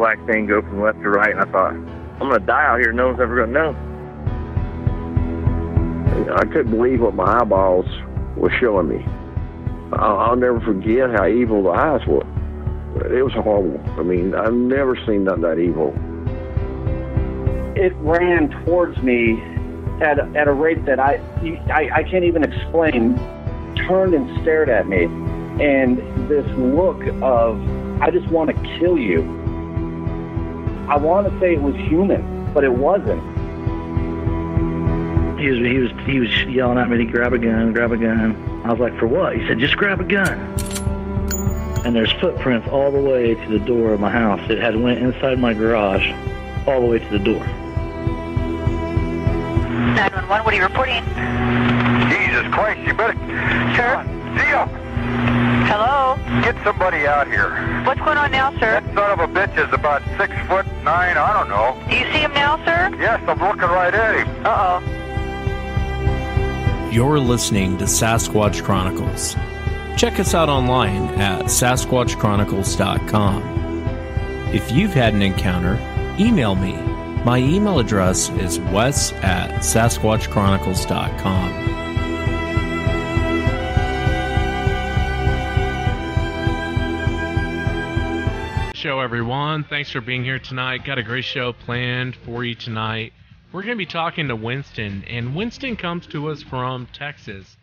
black thing go from left to right, and I thought, I'm gonna die out here. No one's ever gonna know. I couldn't believe what my eyeballs were showing me. I'll, I'll never forget how evil the eyes were. It was horrible. I mean, I've never seen nothing that evil. It ran towards me at, at a rate that I, I, I can't even explain, turned and stared at me. And this look of, I just want to kill you. I want to say it was human, but it wasn't. He was, he was, he was yelling at me to grab a gun, grab a gun. I was like, for what? He said, just grab a gun. And there's footprints all the way to the door of my house. It had went inside my garage, all the way to the door. 911, what are you reporting? Jesus Christ, you better. Sir? Zio, Hello? get somebody out here. What's going on now, sir? That son of a bitch is about six foot nine, I don't know. Do you see him now, sir? Yes, I'm looking right at him. Uh-oh. You're listening to Sasquatch Chronicles. Check us out online at sasquatchchronicles.com. If you've had an encounter, email me. My email address is wes at sasquatchchronicles.com. Show everyone. Thanks for being here tonight. Got a great show planned for you tonight. We're going to be talking to Winston, and Winston comes to us from Texas.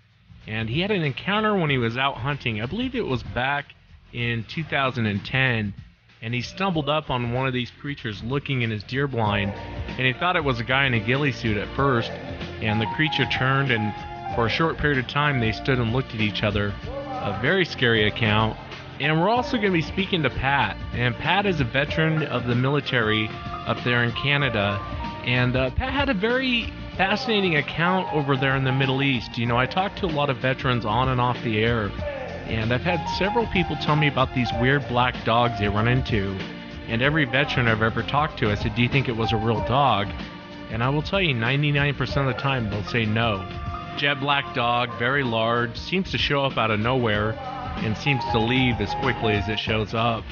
And he had an encounter when he was out hunting. I believe it was back in 2010. And he stumbled up on one of these creatures looking in his deer blind. And he thought it was a guy in a ghillie suit at first. And the creature turned, and for a short period of time, they stood and looked at each other. A very scary account. And we're also going to be speaking to Pat. And Pat is a veteran of the military up there in Canada. And uh, Pat had a very fascinating account over there in the Middle East. You know, I talked to a lot of veterans on and off the air. And I've had several people tell me about these weird black dogs they run into. And every veteran I've ever talked to, I said, Do you think it was a real dog? And I will tell you, 99% of the time, they'll say no. Jet black dog, very large, seems to show up out of nowhere and seems to leave as quickly as it shows up.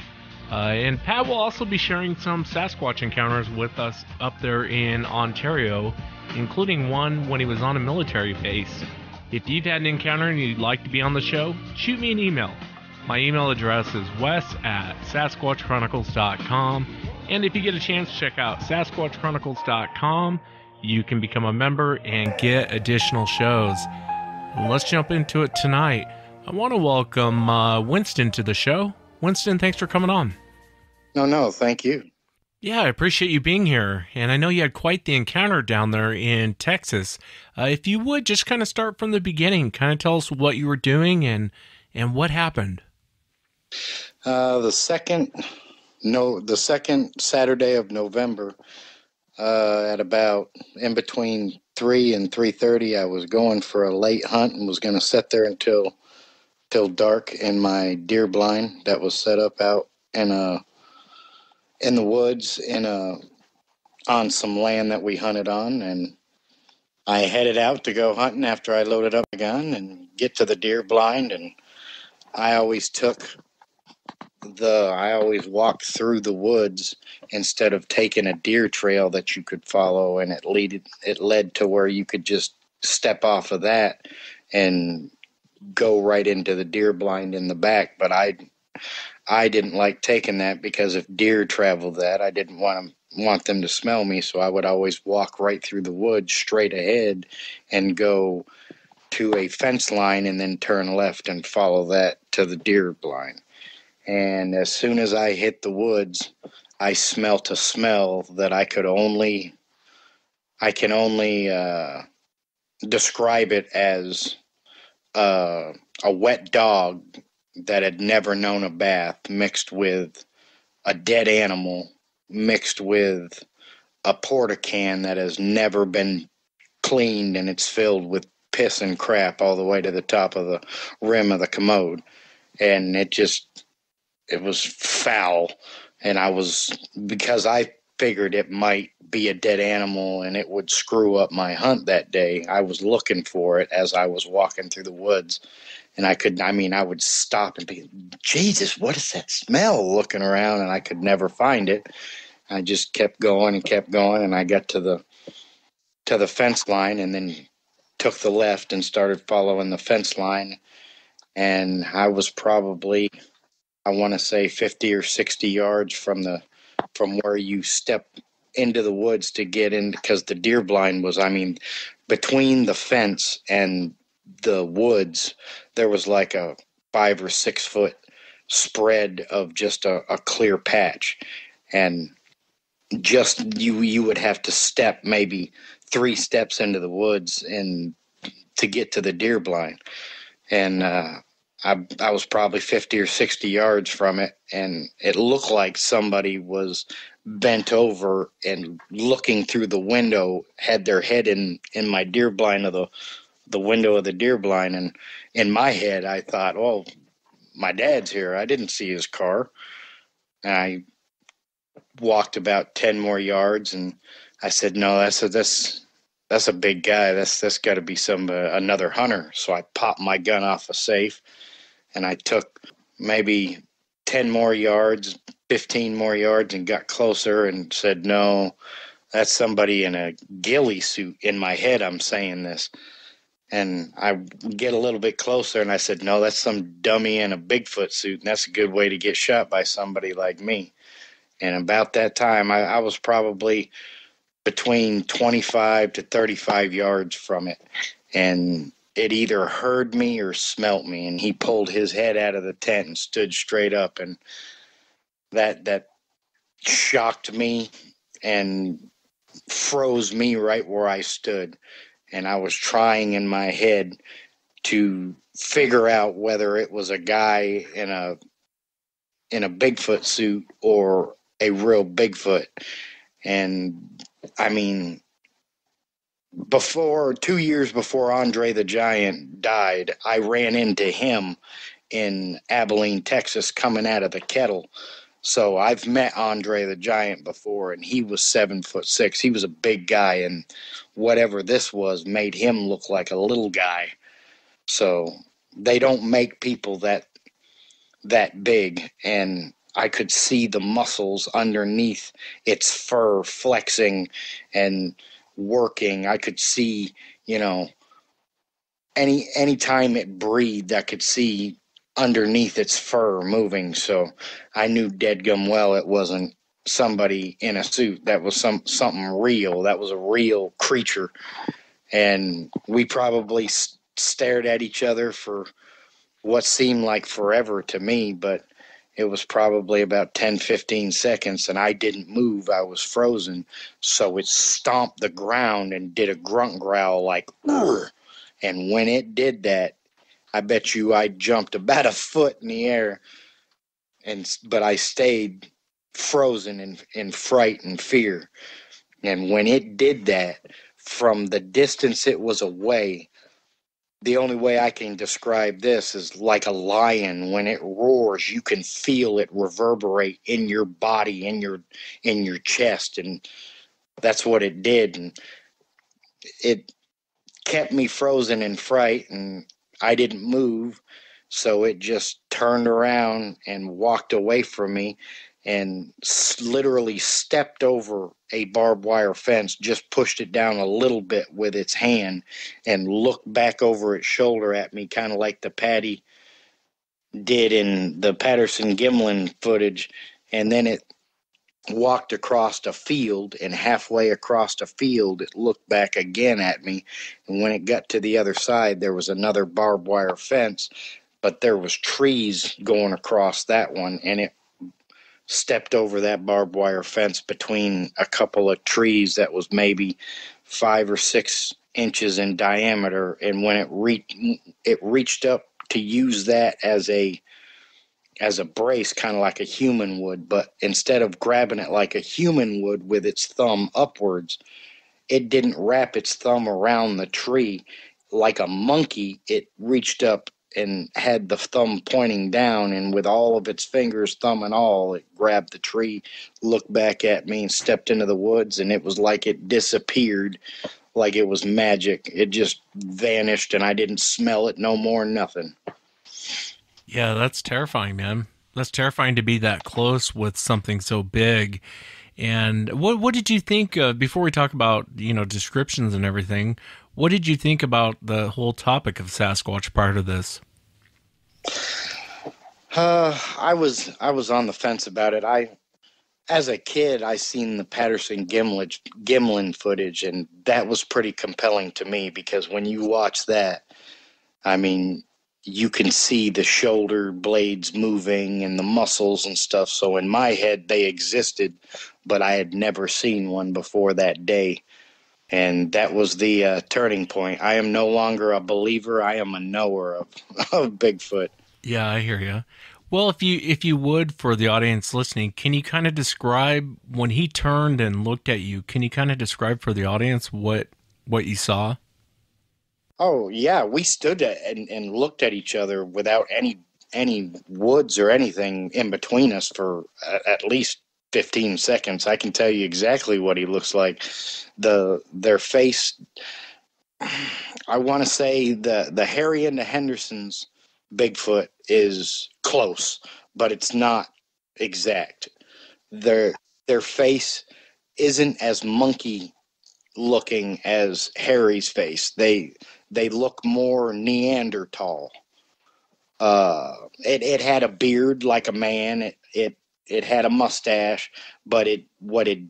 Uh, and Pat will also be sharing some Sasquatch encounters with us up there in Ontario, including one when he was on a military base. If you've had an encounter and you'd like to be on the show, shoot me an email. My email address is wes at sasquatchchronicles.com. And if you get a chance to check out sasquatchchronicles.com, you can become a member and get additional shows. Let's jump into it tonight. I want to welcome uh, Winston to the show. Winston, thanks for coming on. No, no, thank you. Yeah, I appreciate you being here. And I know you had quite the encounter down there in Texas. Uh, if you would just kind of start from the beginning, kind of tell us what you were doing and and what happened. Uh, the second, no, the second Saturday of November, uh, at about in between three and three thirty, I was going for a late hunt and was going to sit there until till dark in my deer blind that was set up out in a in the woods in a on some land that we hunted on. And I headed out to go hunting after I loaded up my gun and get to the deer blind. And I always took the I always walked through the woods instead of taking a deer trail that you could follow. And it lead it led to where you could just step off of that and go right into the deer blind in the back but I I didn't like taking that because if deer traveled that I didn't want them want them to smell me. So I would always walk right through the woods straight ahead and go to a fence line and then turn left and follow that to the deer blind. And as soon as I hit the woods, I smelt a smell that I could only, I can only uh, describe it as uh, a wet dog that had never known a bath mixed with a dead animal mixed with a porta can that has never been cleaned and it's filled with piss and crap all the way to the top of the rim of the commode. And it just it was foul. And i was because i figured it might be a dead animal and it would screw up my hunt that day. I was looking for it as I was walking through the woods. And I could, I mean, I would stop and be, Jesus, what is that smell? Looking around and I could never find it. I just kept going and kept going. And I got to the, to the fence line and then took the left and started following the fence line. And I was probably, I want to say 50 or 60 yards from the, from where you step into the woods to get in because the deer blind was, I mean, between the fence and the woods, there was like a five or six foot spread of just a, a clear patch. And just you you would have to step maybe three steps into the woods and to get to the deer blind and uh, I, I was probably 50 or 60 yards from it and it looked like somebody was bent over and looking through the window had their head in in my deer blind of the the window of the deer blind and in my head i thought oh my dad's here. I didn't see his car. And i walked about 10 more yards and I said, no, that's a, that's, that's a big guy. That's, that's got to be some, uh, another hunter. So I popped my gun off a safe and I took maybe 10 more yards, 15 more yards and got closer and said, no, that's somebody in a ghillie suit in my head. I'm saying this. And I get a little bit closer and I said, no, that's some dummy in a Bigfoot suit. And that's a good way to get shot by somebody like me. And about that time, I, I was probably between 25 to 35 yards from it. And it either heard me or smelt me. And he pulled his head out of the tent and stood straight up. And that, that shocked me and froze me right where I stood. And I was trying in my head to figure out whether it was a guy in a in a Bigfoot suit or a real Bigfoot. And I mean, before two years before Andre the Giant died, I ran into him in Abilene, Texas, coming out of the kettle. So I've met Andre the Giant before, and he was seven foot six. He was a big guy, and whatever this was made him look like a little guy. So they don't make people that that big, and I could see the muscles underneath its fur flexing and working. I could see, you know, any any time it breathed, I could see underneath its fur moving. So I knew dead gum well it wasn't somebody in a suit. That was some something real. That was a real creature. And we probably stared at each other for what seemed like forever to me, but it was probably about 10 15 seconds and i didn't move. I was frozen. So it stomped the ground and did a grunt growl like and when it did that i bet you i jumped about a foot in the air and but i stayed frozen in, in fright and fear. And when it did that from the distance it was away the only way I can describe this is like a lion when it roars you can feel it reverberate in your body in your in your chest and that's what it did and it kept me frozen in fright and I didn't move so it just turned around and walked away from me and literally stepped over a barbed wire fence, just pushed it down a little bit with its hand, and looked back over its shoulder at me, kind of like the Patty did in the Patterson Gimlin footage. And then it walked across a field, and halfway across a field, it looked back again at me. And when it got to the other side, there was another barbed wire fence, but there was trees going across that one, and it stepped over that barbed wire fence between a couple of trees that was maybe five or six inches in diameter. And when it reached it reached up to use that as a as a brace kind of like a human would but instead of grabbing it like a human would with its thumb upwards it didn't wrap its thumb around the tree. Like a monkey it reached up and had the thumb pointing down and with all of its fingers thumb and all it grabbed the tree looked back at me and stepped into the woods and it was like it disappeared like it was magic it just vanished and i didn't smell it no more nothing Yeah, that's terrifying, man. That's terrifying to be that close with something so big. And what what did you think uh, before we talk about you know descriptions and everything? What did you think about the whole topic of Sasquatch part of this? Uh, I was I was on the fence about it. I, as a kid, I seen the Patterson Gimlin Gimlin footage, and that was pretty compelling to me because when you watch that, I mean, you can see the shoulder blades moving and the muscles and stuff. So in my head, they existed, but I had never seen one before that day. And that was the uh, turning point. I am no longer a believer. I am a knower of, of Bigfoot. Yeah, I hear you. Well, if you if you would for the audience listening, can you kind of describe when he turned and looked at you? Can you kind of describe for the audience what what you saw? Oh yeah, we stood and, and looked at each other without any any woods or anything in between us for at least 15 seconds. I can tell you exactly what he looks like. The their face I want to say the the Harry and the Hendersons Bigfoot is close, but it's not exact. Their their face isn't as monkey looking as Harry's face. They they look more Neanderthal. Uh, it it had a beard like a man. It it it had a mustache, but it what it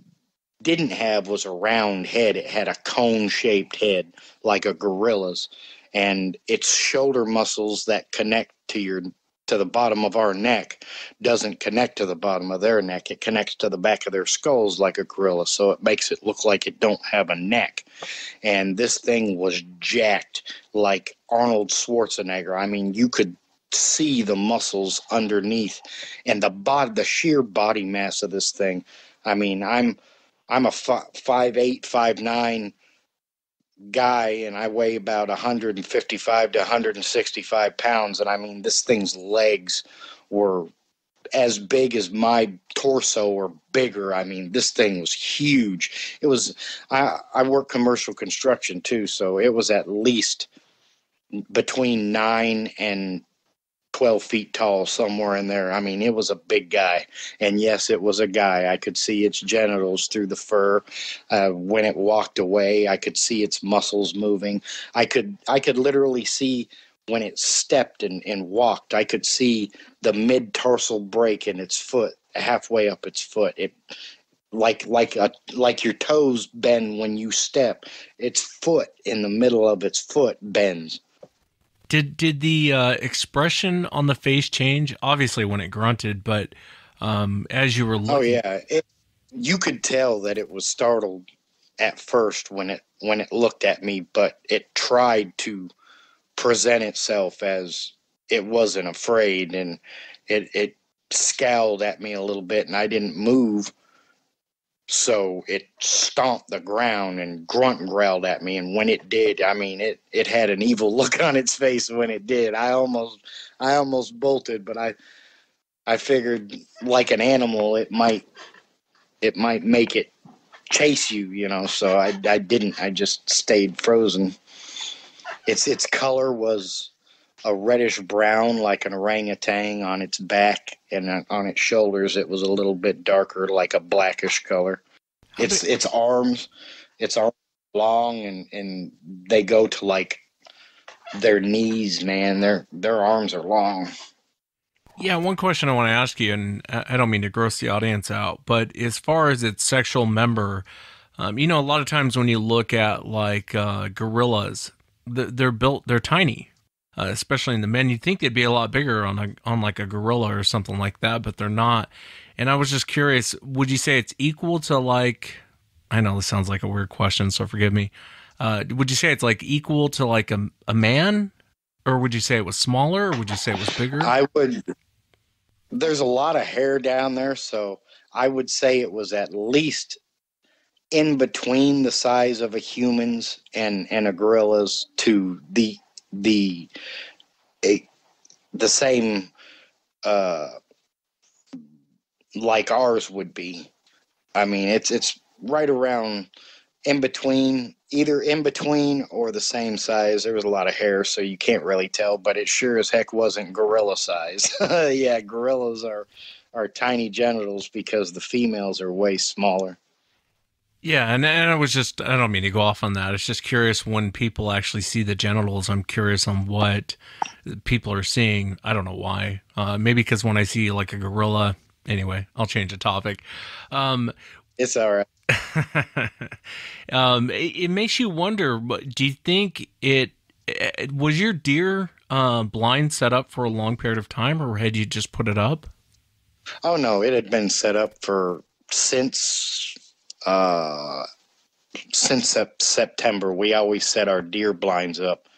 didn't have was a round head. It had a cone shaped head like a gorilla's, and its shoulder muscles that connect to your to the bottom of our neck doesn't connect to the bottom of their neck. It connects to the back of their skulls like a gorilla, so it makes it look like it don't have a neck. And this thing was jacked like Arnold Schwarzenegger. I mean, you could see the muscles underneath and the body the sheer body mass of this thing. I mean, I'm I'm a five-eight, five-nine guy and I weigh about 155 to 165 pounds. And I mean, this thing's legs were as big as my torso or bigger. I mean, this thing was huge. It was, I, I work commercial construction too. So it was at least between nine and 12 feet tall, somewhere in there. I mean, it was a big guy. And yes, it was a guy. I could see its genitals through the fur. Uh, when it walked away, I could see its muscles moving. I could, I could literally see when it stepped and, and walked, I could see the mid tarsal break in its foot, halfway up its foot. It, like like a like your toes bend when you step its foot in the middle of its foot bends Did did the uh, expression on the face change? Obviously, when it grunted, but um, as you were looking, Oh yeah, it, you could tell that it was startled at first when it when it looked at me, but it tried to present itself as it wasn't afraid, and it it scowled at me a little bit, and I didn't move. So it stomped the ground and grunt and growled at me, and when it did, I mean it it had an evil look on its face when it did. I almost I almost bolted, but I I figured like an animal, it might it might make it chase you, you know. So I I didn't. I just stayed frozen. Its its color was a reddish brown, like an orangutan on its back, and on its shoulders it was a little bit darker, like a blackish color. Its its arms, its arms long, and and they go to like their knees. Man, their their arms are long. Yeah, one question I want to ask you, and I I don't mean to gross the audience out, but as far as its sexual member, um, you know, a lot of times when you look at like uh, gorillas, they're built, they're tiny, uh, especially in the men. You'd think they'd be a lot bigger on a on like a gorilla or something like that, but they're not. And I was just curious, would you say it's equal to like? I know this sounds like a weird question, so forgive me. Uh, would you say it's like equal to like a a man, or would you say it was smaller, or would you say it was bigger? I would. There's a lot of hair down there, so I would say it was at least in between the size of a human's and and a gorilla's to the the a the same uh, like ours would be. I mean, it's it's right around in between, either in between or the same size. There was a lot of hair, so you can't really tell, but it sure as heck wasn't gorilla size. yeah, gorillas are are tiny genitals because the females are way smaller. Yeah, and, and I was just, I don't mean to go off on that. It's just curious when people actually see the genitals. I'm curious on what people are seeing. I don't know why. Uh, maybe because when I see like a gorilla, anyway, I'll change the topic. Um, it's all right. um, it, it, makes you wonder. Do you think it, it was your deer uh, blind set up for a long period of time, or had you just put it up? Oh no, it had been set up for since uh, since September. We always set our deer blinds up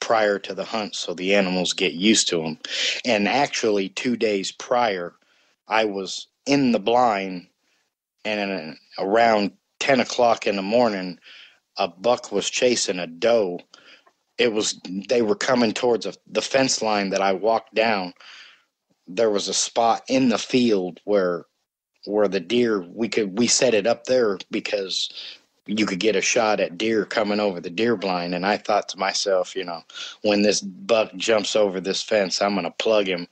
prior to the hunt so the animals get used to them. And actually, two days prior, I was in the blind, and around 10 o'clock in the morning, a buck was chasing a doe. It was they were coming towards a, the fence line that I walked down. There was a spot in the field where where the deer we could we set it up there because you could get a shot at deer coming over the deer blind. And i thought to myself you know when this buck jumps over this fence i'm going to plug him.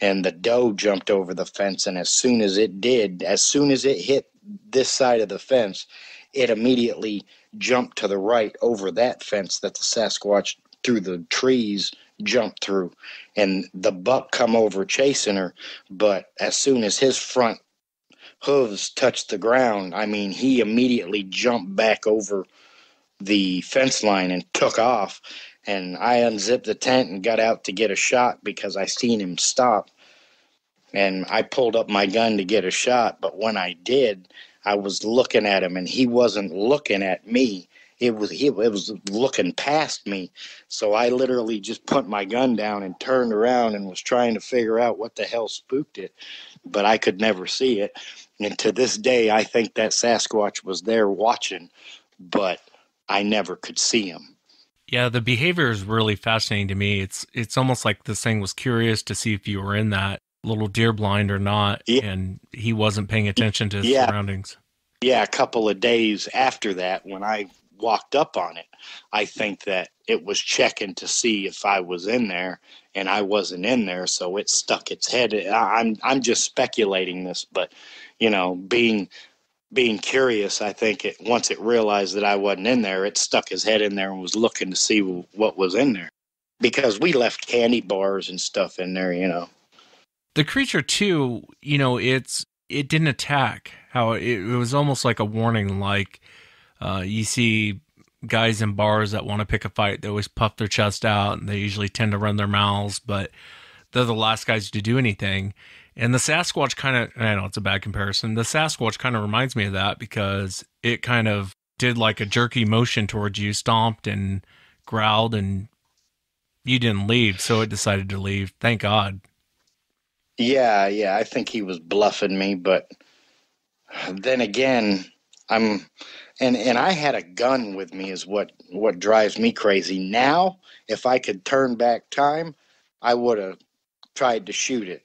And the doe jumped over the fence. And as soon as it did as soon as it hit this side of the fence it immediately jumped to the right over that fence that the sasquatch through the trees jumped through. And the buck come over chasing her. But as soon as his front hooves touched the ground, I mean, he immediately jumped back over the fence line and took off. And I unzipped the tent and got out to get a shot because I seen him stop. And I pulled up my gun to get a shot. But when I did, I was looking at him and he wasn't looking at me. It was he it was looking past me. So I literally just put my gun down and turned around and was trying to figure out what the hell spooked it. But I could never see it. And to this day, I think that Sasquatch was there watching, but I never could see him. Yeah, the behavior is really fascinating to me. It's it's almost like this thing was curious to see if you were in that little deer blind or not, yeah. and he wasn't paying attention to his yeah. surroundings. Yeah, a couple of days after that, when I walked up on it, I think that it was checking to see if I was in there, and I wasn't in there, so it stuck its head. I'm I'm just speculating this, but you know, being being curious, I think it once it realized that I wasn't in there, it stuck his head in there and was looking to see what was in there. Because we left candy bars and stuff in there, you know. The creature too, you know, it's it didn't attack. How it, it was almost like a warning, like uh, you see guys in bars that want to pick a fight, they always puff their chest out and they usually tend to run their mouths, but they're the last guys to do anything. And the Sasquatch kind of, I know it's a bad comparison. The Sasquatch kind of reminds me of that because it kind of did like a jerky motion towards you, stomped and growled, and you didn't leave. So it decided to leave. Thank God. Yeah, yeah. I think he was bluffing me, but then again, I'm, and and I had a gun with me is what what drives me crazy. Now, if I could turn back time, I would have tried to shoot it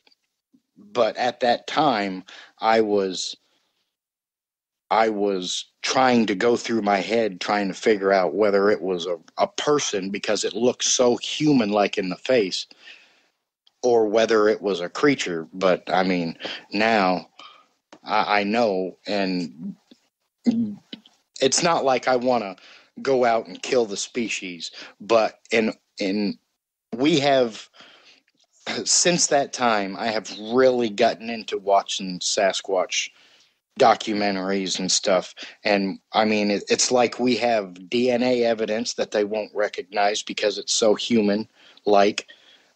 but at that time i was i was trying to go through my head trying to figure out whether it was a, a person because it looked so human like in the face or whether it was a creature. But i mean now i, I know and it's not like i want to go out and kill the species but in in we have since that time, I have really gotten into watching Sasquatch documentaries and stuff. And I mean, it, it's like we have DNA evidence that they won't recognize because it's so human like.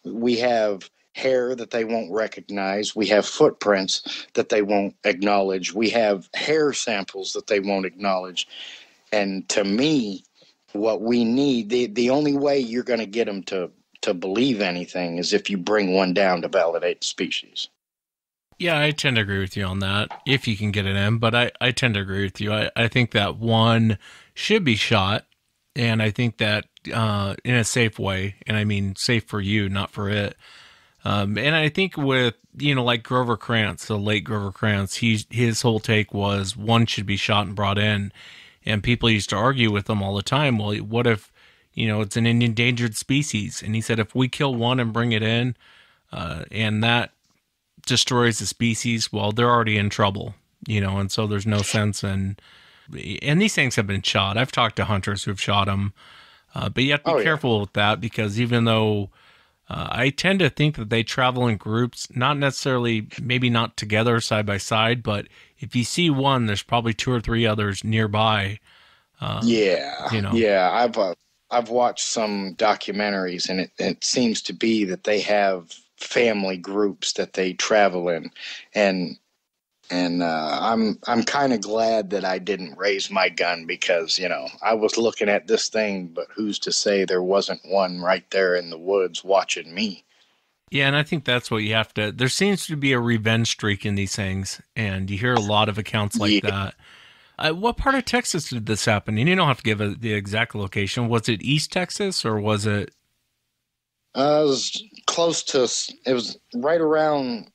We have hair that they won't recognize. We have footprints that they won't acknowledge. We have hair samples that they won't acknowledge. And to me, what we need, the, the only way you're going to get them to to believe anything is if you bring one down to validate the species. Yeah, I tend to agree with you on that, if you can get it in, but I, I tend to agree with you. I, I think that one should be shot, and I think that uh, in a safe way, and I mean safe for you, not for it. Um, and I think with you know like Grover Krantz, the late Grover Krantz, he his whole take was one should be shot and brought in, and people used to argue with him all the time. Well, what if you know it's an endangered species? And he said if we kill one and bring it in, uh, and that destroys the species, well, they're already in trouble, you know, and so there's no sense in. And these things have been shot. I've talked to hunters who've shot them, uh, but you have to be Oh, yeah. careful with that because even though uh, I tend to think that they travel in groups, not necessarily, maybe not together side by side, but if you see one, there's probably two or three others nearby. Um, Yeah, you know. yeah. I've uh, I've watched some documentaries, and it, it seems to be that they have family groups that they travel in, and and uh, I'm I'm kind of glad that I didn't raise my gun because you know I was looking at this thing, but who's to say there wasn't one right there in the woods watching me? Yeah, and I think that's what you have to. There seems to be a revenge streak in these things, and you hear a lot of accounts like Yeah. that. Uh, what part of Texas did this happen? And you don't have to give a, the exact location. Was it East Texas or was it? Uh, it was close to. It was right around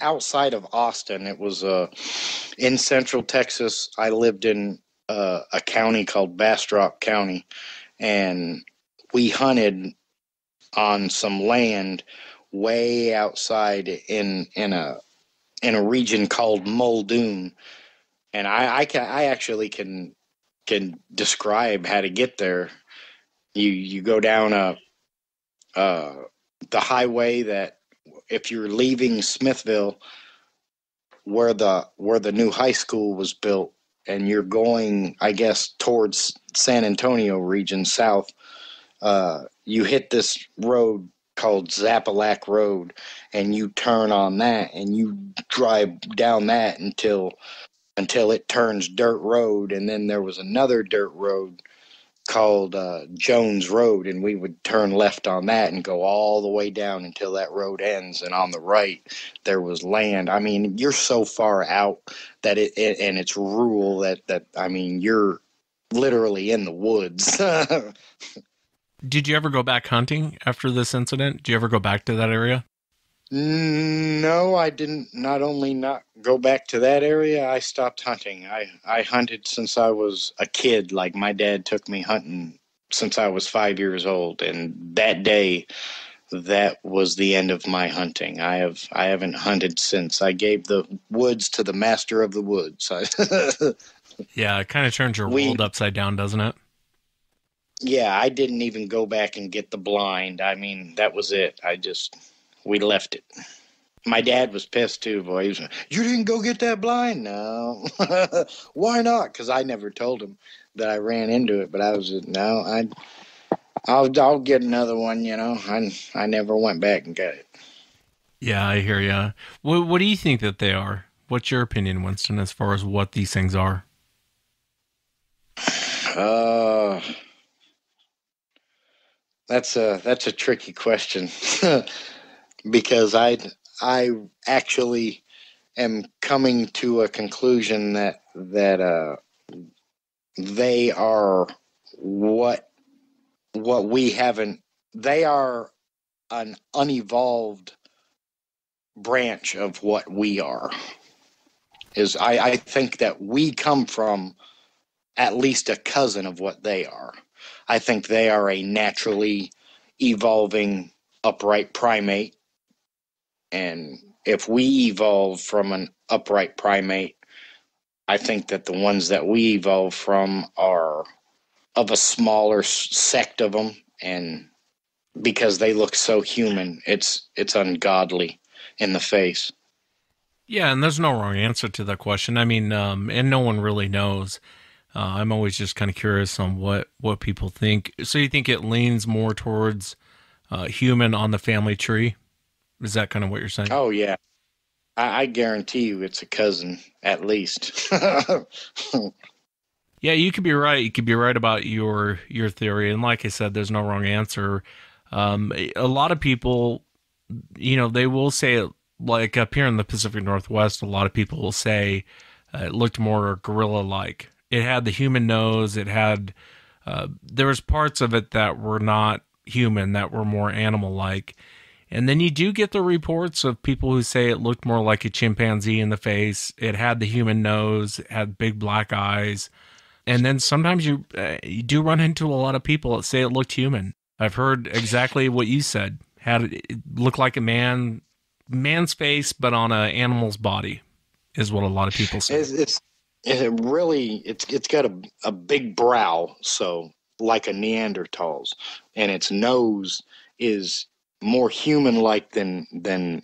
outside of Austin. It was uh, in Central Texas. I lived in uh, a county called Bastrop County, and we hunted on some land way outside in in a in a region called Muldoon. And I, I can I actually can can describe how to get there. You you go down a uh, the highway that if you're leaving Smithville, where the where the new high school was built, and you're going, I guess, towards San Antonio region south, uh, you hit this road called Zappalac Road, and you turn on that, and you drive down that until until it turns dirt road, and then there was another dirt road called uh, Jones Road, and we would turn left on that and go all the way down until that road ends. And on the right, there was land. I mean, you're so far out that it, it and it's rural that that I mean, you're literally in the woods. Did you ever go back hunting after this incident? do you ever go back to that area? No, I didn't. Not only not go back to that area, I stopped hunting. I I hunted since I was a kid. Like my dad took me hunting since I was five years old, and that day, that was the end of my hunting. I have I haven't hunted since. I gave the woods to the master of the woods. Yeah, it kind of turns your We- world upside down, doesn't it? yeah, I didn't even go back and get the blind. I mean, that was it. I just we left it. My dad was pissed too, boy. He was, you didn't go get that blind? No. Why not? Because I never told him that I ran into it. But I was no. I I'll I'll get another one. You know. I I never went back and got it. Yeah, I hear you. What, what do you think that they are? What's your opinion, Winston, as far as what these things are? Uh, that's a that's a tricky question because I I actually am coming to a conclusion that that uh they are what what we haven't they are an unevolved branch of what we are is I, I think that we come from at least a cousin of what they are. I think they are a naturally evolving upright primate. And if we evolve from an upright primate, I think that the ones that we evolve from are of a smaller sect of them and because they look so human, it's it's ungodly in the face. Yeah, and there's no wrong answer to that question. I mean, um, and no one really knows. Uh, I'm always just kind of curious on what what people think. So you think it leans more towards uh, human on the family tree? Is that kind of what you're saying? Oh yeah. I, I guarantee you it's a cousin at least. Yeah, you could be right. You could be right about your your theory, and like I said, there's no wrong answer. Um, a lot of people, you know, they will say it like up here in the Pacific Northwest. A lot of people will say uh, it looked more gorilla-like. It had the human nose. It had uh, there was parts of it that were not human, that were more animal-like. And then you do get the reports of people who say it looked more like a chimpanzee in the face. It had the human nose, it had big black eyes. And then sometimes you uh, you do run into a lot of people that say it looked human. I've heard exactly what you said. Had it, looked like a man man's face but on a animal's body is what a lot of people say. It's, it's it really it's it's got a a big brow, so like a Neanderthal's, and its nose is more human like than than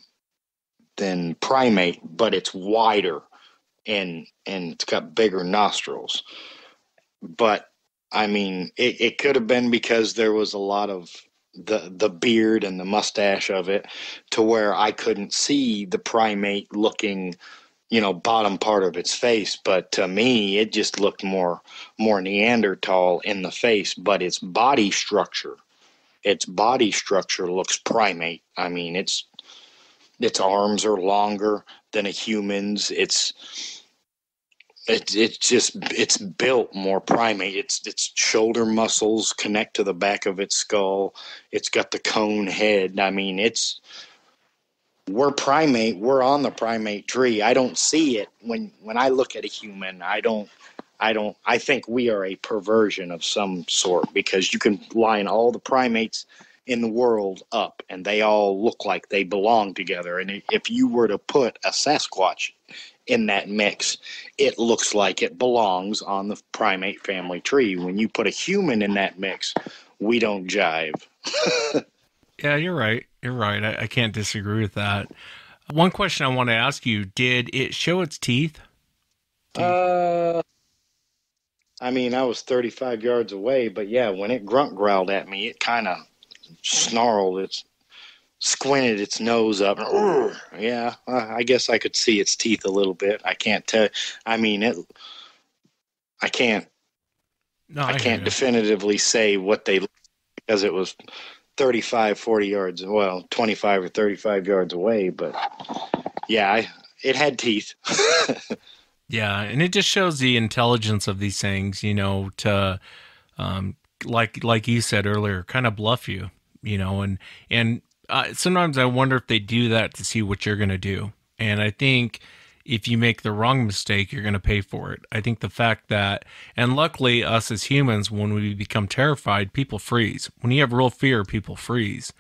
than primate, but it's wider and and it's got bigger nostrils. But I mean, it, it could have been because there was a lot of the the beard and the mustache of it to where I couldn't see the primate looking you know bottom part of its face but to me it just looked more more neanderthal in the face but its body structure its body structure looks primate. I mean its its arms are longer than a human's. It's it's it's just it's built more primate. Its its shoulder muscles connect to the back of its skull. It's got the cone head. I mean it's we're primate. We're on the primate tree. I don't see it. When when i look at a human i don't i don't i think we are a perversion of some sort because you can line all the primates in the world up and they all look like they belong together and if you were to put a sasquatch in that mix it looks like it belongs on the primate family tree when you put a human in that mix we don't jive Yeah, you're right. You're right. I, I can't disagree with that. One question I want to ask you: Did it show its teeth? Uh, I mean, I was 35 yards away, but yeah, when it grunt growled at me, it kind of snarled. It's squinted its nose up. Yeah, I guess I could see its teeth a little bit. I can't tell. I mean, it. I can't. No, I, hear can't definitively say what they because it was 35, 40 yards. Well, 25 or 35 yards away, but yeah, I, it had teeth. Yeah, and it just shows the intelligence of these things, you know, to um like like you said earlier, kind of bluff you, you know, and and uh, sometimes I wonder if they do that to see what you're going to do. And I think if you make the wrong mistake, you're going to pay for it. I think the fact that and luckily us as humans when we become terrified, people freeze. When you have real fear, people freeze.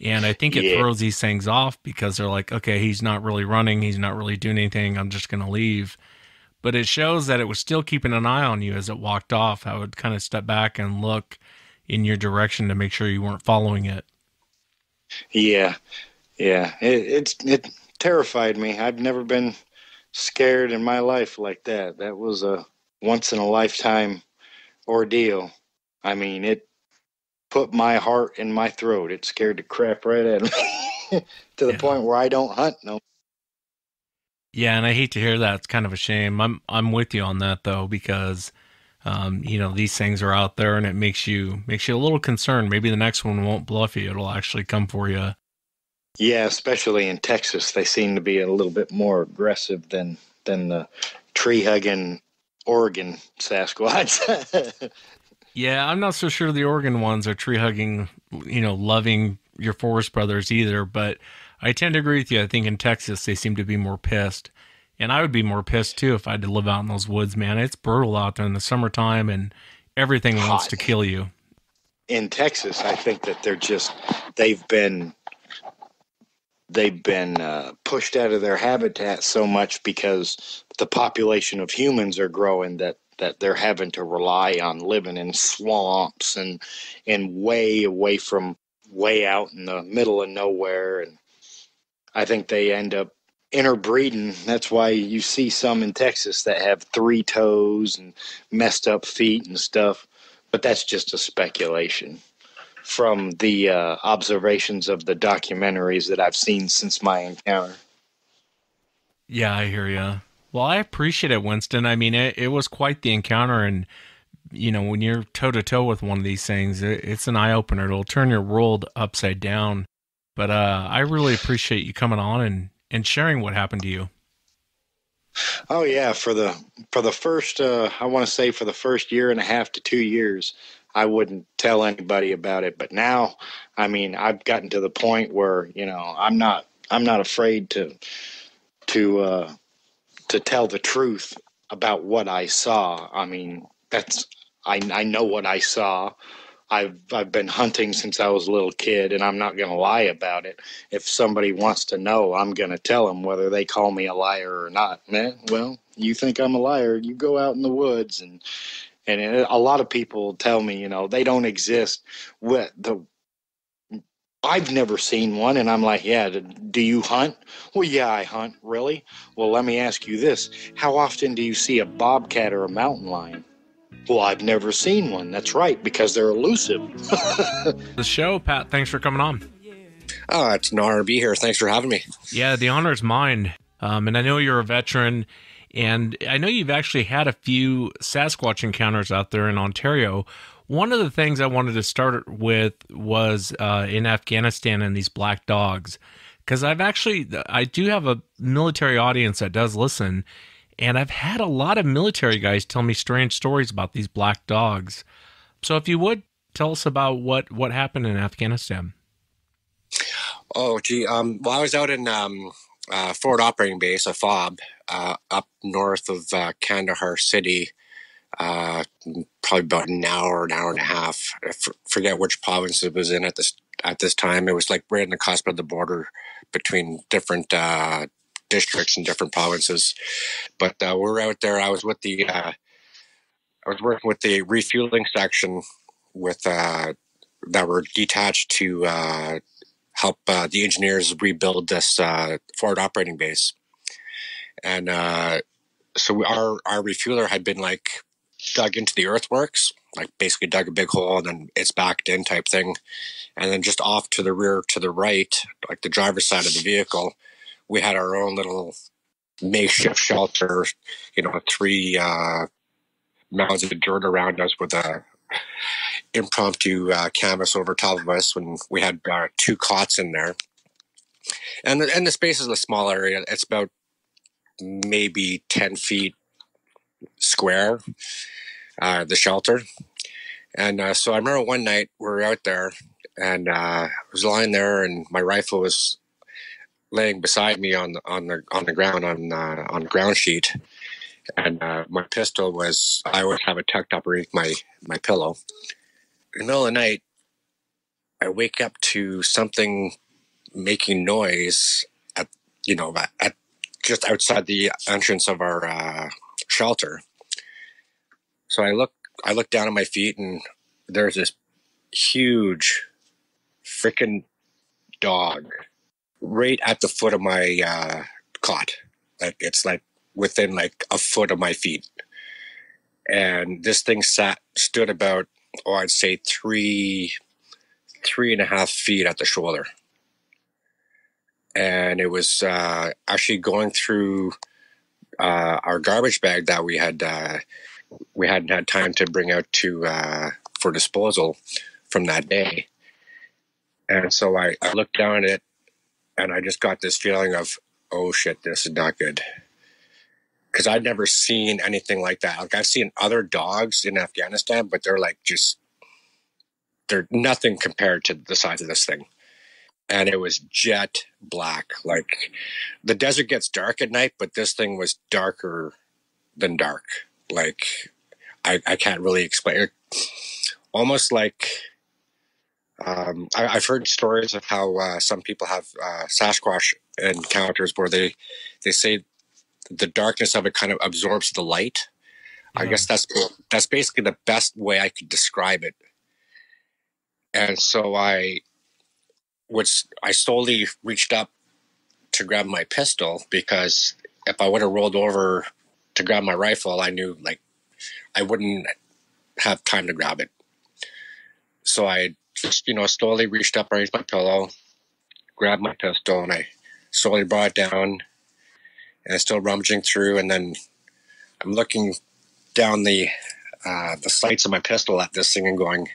And I think it Yeah. throws these things off because they're like, okay, he's not really running, he's not really doing anything. I'm just going to leave but it shows that it was still keeping an eye on you as it walked off. I would kind of step back and look in your direction to make sure you weren't following it. yeah, yeah, it, it's it terrified me. I've never been scared in my life like that. That was a once in a lifetime ordeal. I mean, it put my heart in my throat. It scared the crap right out of me to the Yeah. point where I don't hunt no. Yeah, and I hate to hear that. It's kind of a shame. I'm I'm with you on that though because um, you know these things are out there and it makes you makes you a little concerned. Maybe the next one won't bluff you; it'll actually come for you. Yeah, especially in Texas, they seem to be a little bit more aggressive than than the tree hugging Oregon Sasquatch. Yeah, I'm not so sure the Oregon ones are tree hugging, you know, loving your forest brothers either, but I tend to agree with you. I think in Texas they seem to be more pissed. And I would be more pissed too if I had to live out in those woods, man. It's brutal out there in the summertime and everything wants to kill you. in Texas, I think that they're just they've been they've been uh, pushed out of their habitat so much because the population of humans are growing that that they're having to rely on living in swamps and and way away from way out in the middle of nowhere and I think they end up interbreeding that's why you see some in Texas that have three toes and messed up feet and stuff but that's just a speculation from the uh, observations of the documentaries that I've seen since my encounter. Yeah, I hear you. Well, I appreciate it, Winston. I mean, it, it was quite the encounter. And, you know, when you're toe to toe with one of these things, it, it's an eye opener. It'll turn your world upside down. But uh, I really appreciate you coming on and, and sharing what happened to you. Oh yeah, for the for the first uh, I want to say for the first year and a half to two years, I wouldn't tell anybody about it. But now, I mean, I've gotten to the point where you know I'm not I'm not afraid to to uh, to tell the truth about what I saw. I mean, that's I I know what I saw. I've I've been hunting since I was a little kid, and I'm not going to lie about it. If somebody wants to know, I'm going to tell them whether they call me a liar or not. Man, well, you think I'm a liar? You go out in the woods, and and a lot of people tell me, you know, they don't exist. What the I've never seen one, and I'm like, yeah. Do you hunt? Well, yeah, I hunt. Really? Well, let me ask you this: How often do you see a bobcat or a mountain lion? Well, I've never seen one. That's right, because they're elusive. the show, Pat. Thanks for coming on. Oh, it's an honor to be here. Thanks for having me. Yeah, the honor is mine. Um, and I know you're a veteran, and I know you've actually had a few Sasquatch encounters out there in Ontario. One of the things I wanted to start with was uh, in Afghanistan and these black dogs, because I've actually I do have a military audience that does listen, and I've had a lot of military guys tell me strange stories about these black dogs. So if you would tell us about what what happened in Afghanistan. Oh, gee. Um, well, I was out in um, uh, Forward Operating Base, a FOB, uh, up north of uh, Kandahar City. Uh, probably about an hour, an hour and a half. I f- forget which province it was in at this at this time. It was like right in the cusp of the border between different uh, districts in different provinces. But uh, we're out there. I was with the, uh, I was working with the refueling section with uh, that were detached to uh, help uh, the engineers rebuild this uh, forward operating base. And so we, our our refueler had been like dug into the earthworks, like basically dug a big hole and then it's backed in type thing. And then just off to the rear to the right, like the driver's side of the vehicle, we had our own little makeshift shelter, you know, three uh, mounds of dirt around us with a impromptu uh, canvas over top of us when we had uh, two cots in there. And the, and the space is a small area. It's about maybe 10 feet square, uh, the shelter. And uh, so I remember one night we were out there and uh, I was lying there and my rifle was laying beside me on the on the on the ground on uh, on ground sheet, and uh, my pistol was I always have it tucked up underneath my my pillow. In the middle of the night, I wake up to something making noise at you know at just outside the entrance of our uh, shelter. So I look I look down at my feet and there's this huge freaking dog right at the foot of my uh, cot. Like it's like within like a foot of my feet. And this thing sat stood about, oh, I'd say three, three and a half feet at the shoulder. And it was uh, actually going through uh, our garbage bag that we had uh, we hadn't had time to bring out to uh, for disposal from that day. And so I, I looked down at it and I just got this feeling of, oh shit, this is not good. Because I'd never seen anything like that. Like I've seen other dogs in Afghanistan, but they're like just, they're nothing compared to the size of this thing. And it was jet black. Like the desert gets dark at night, but this thing was darker than dark. Like I, I can't really explain. Almost like um, I, have heard stories of how uh, some people have uh, Sasquatch encounters where they they say the darkness of it kind of absorbs the light. I guess that's that's basically the best way I could describe it. And so I was I slowly reached up to grab my pistol because if I would have rolled over to grab my rifle, I knew like I wouldn't have time to grab it. So I just, you know, slowly reached up raised my pillow, grabbed my pistol, and I slowly brought it down. And I'm still rummaging through, and then I'm looking down the uh, the sights of my pistol at this thing and going,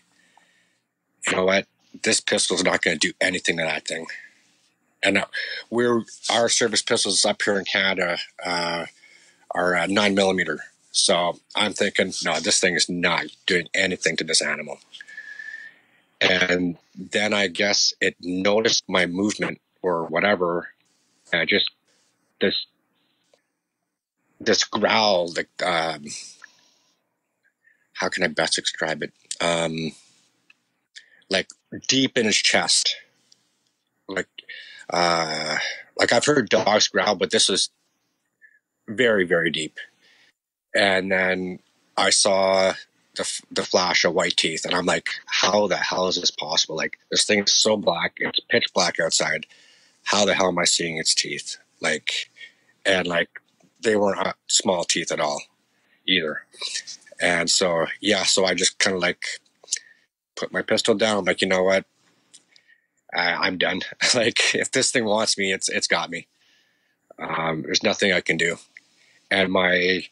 you know what? This pistol's not going to do anything to that thing. And uh, we're our service pistols up here in Canada uh, are uh, nine millimeter So I'm thinking, no, this thing is not doing anything to this animal. And then I guess it noticed my movement or whatever. And I just this this growl, like um, how can I best describe it? Um, like deep in his chest, like uh, like I've heard dogs growl, but this was very very deep. And then I saw the the flash of white teeth, and I'm like, how the hell is this possible? Like this thing is so black, it's pitch black outside. How the hell am I seeing its teeth? Like, and like they weren't small teeth at all, either. And so yeah, so I just kind of like put my pistol down. I'm like, you know what? I, I'm done. like if this thing wants me, it's it's got me. Um, there's nothing I can do. And my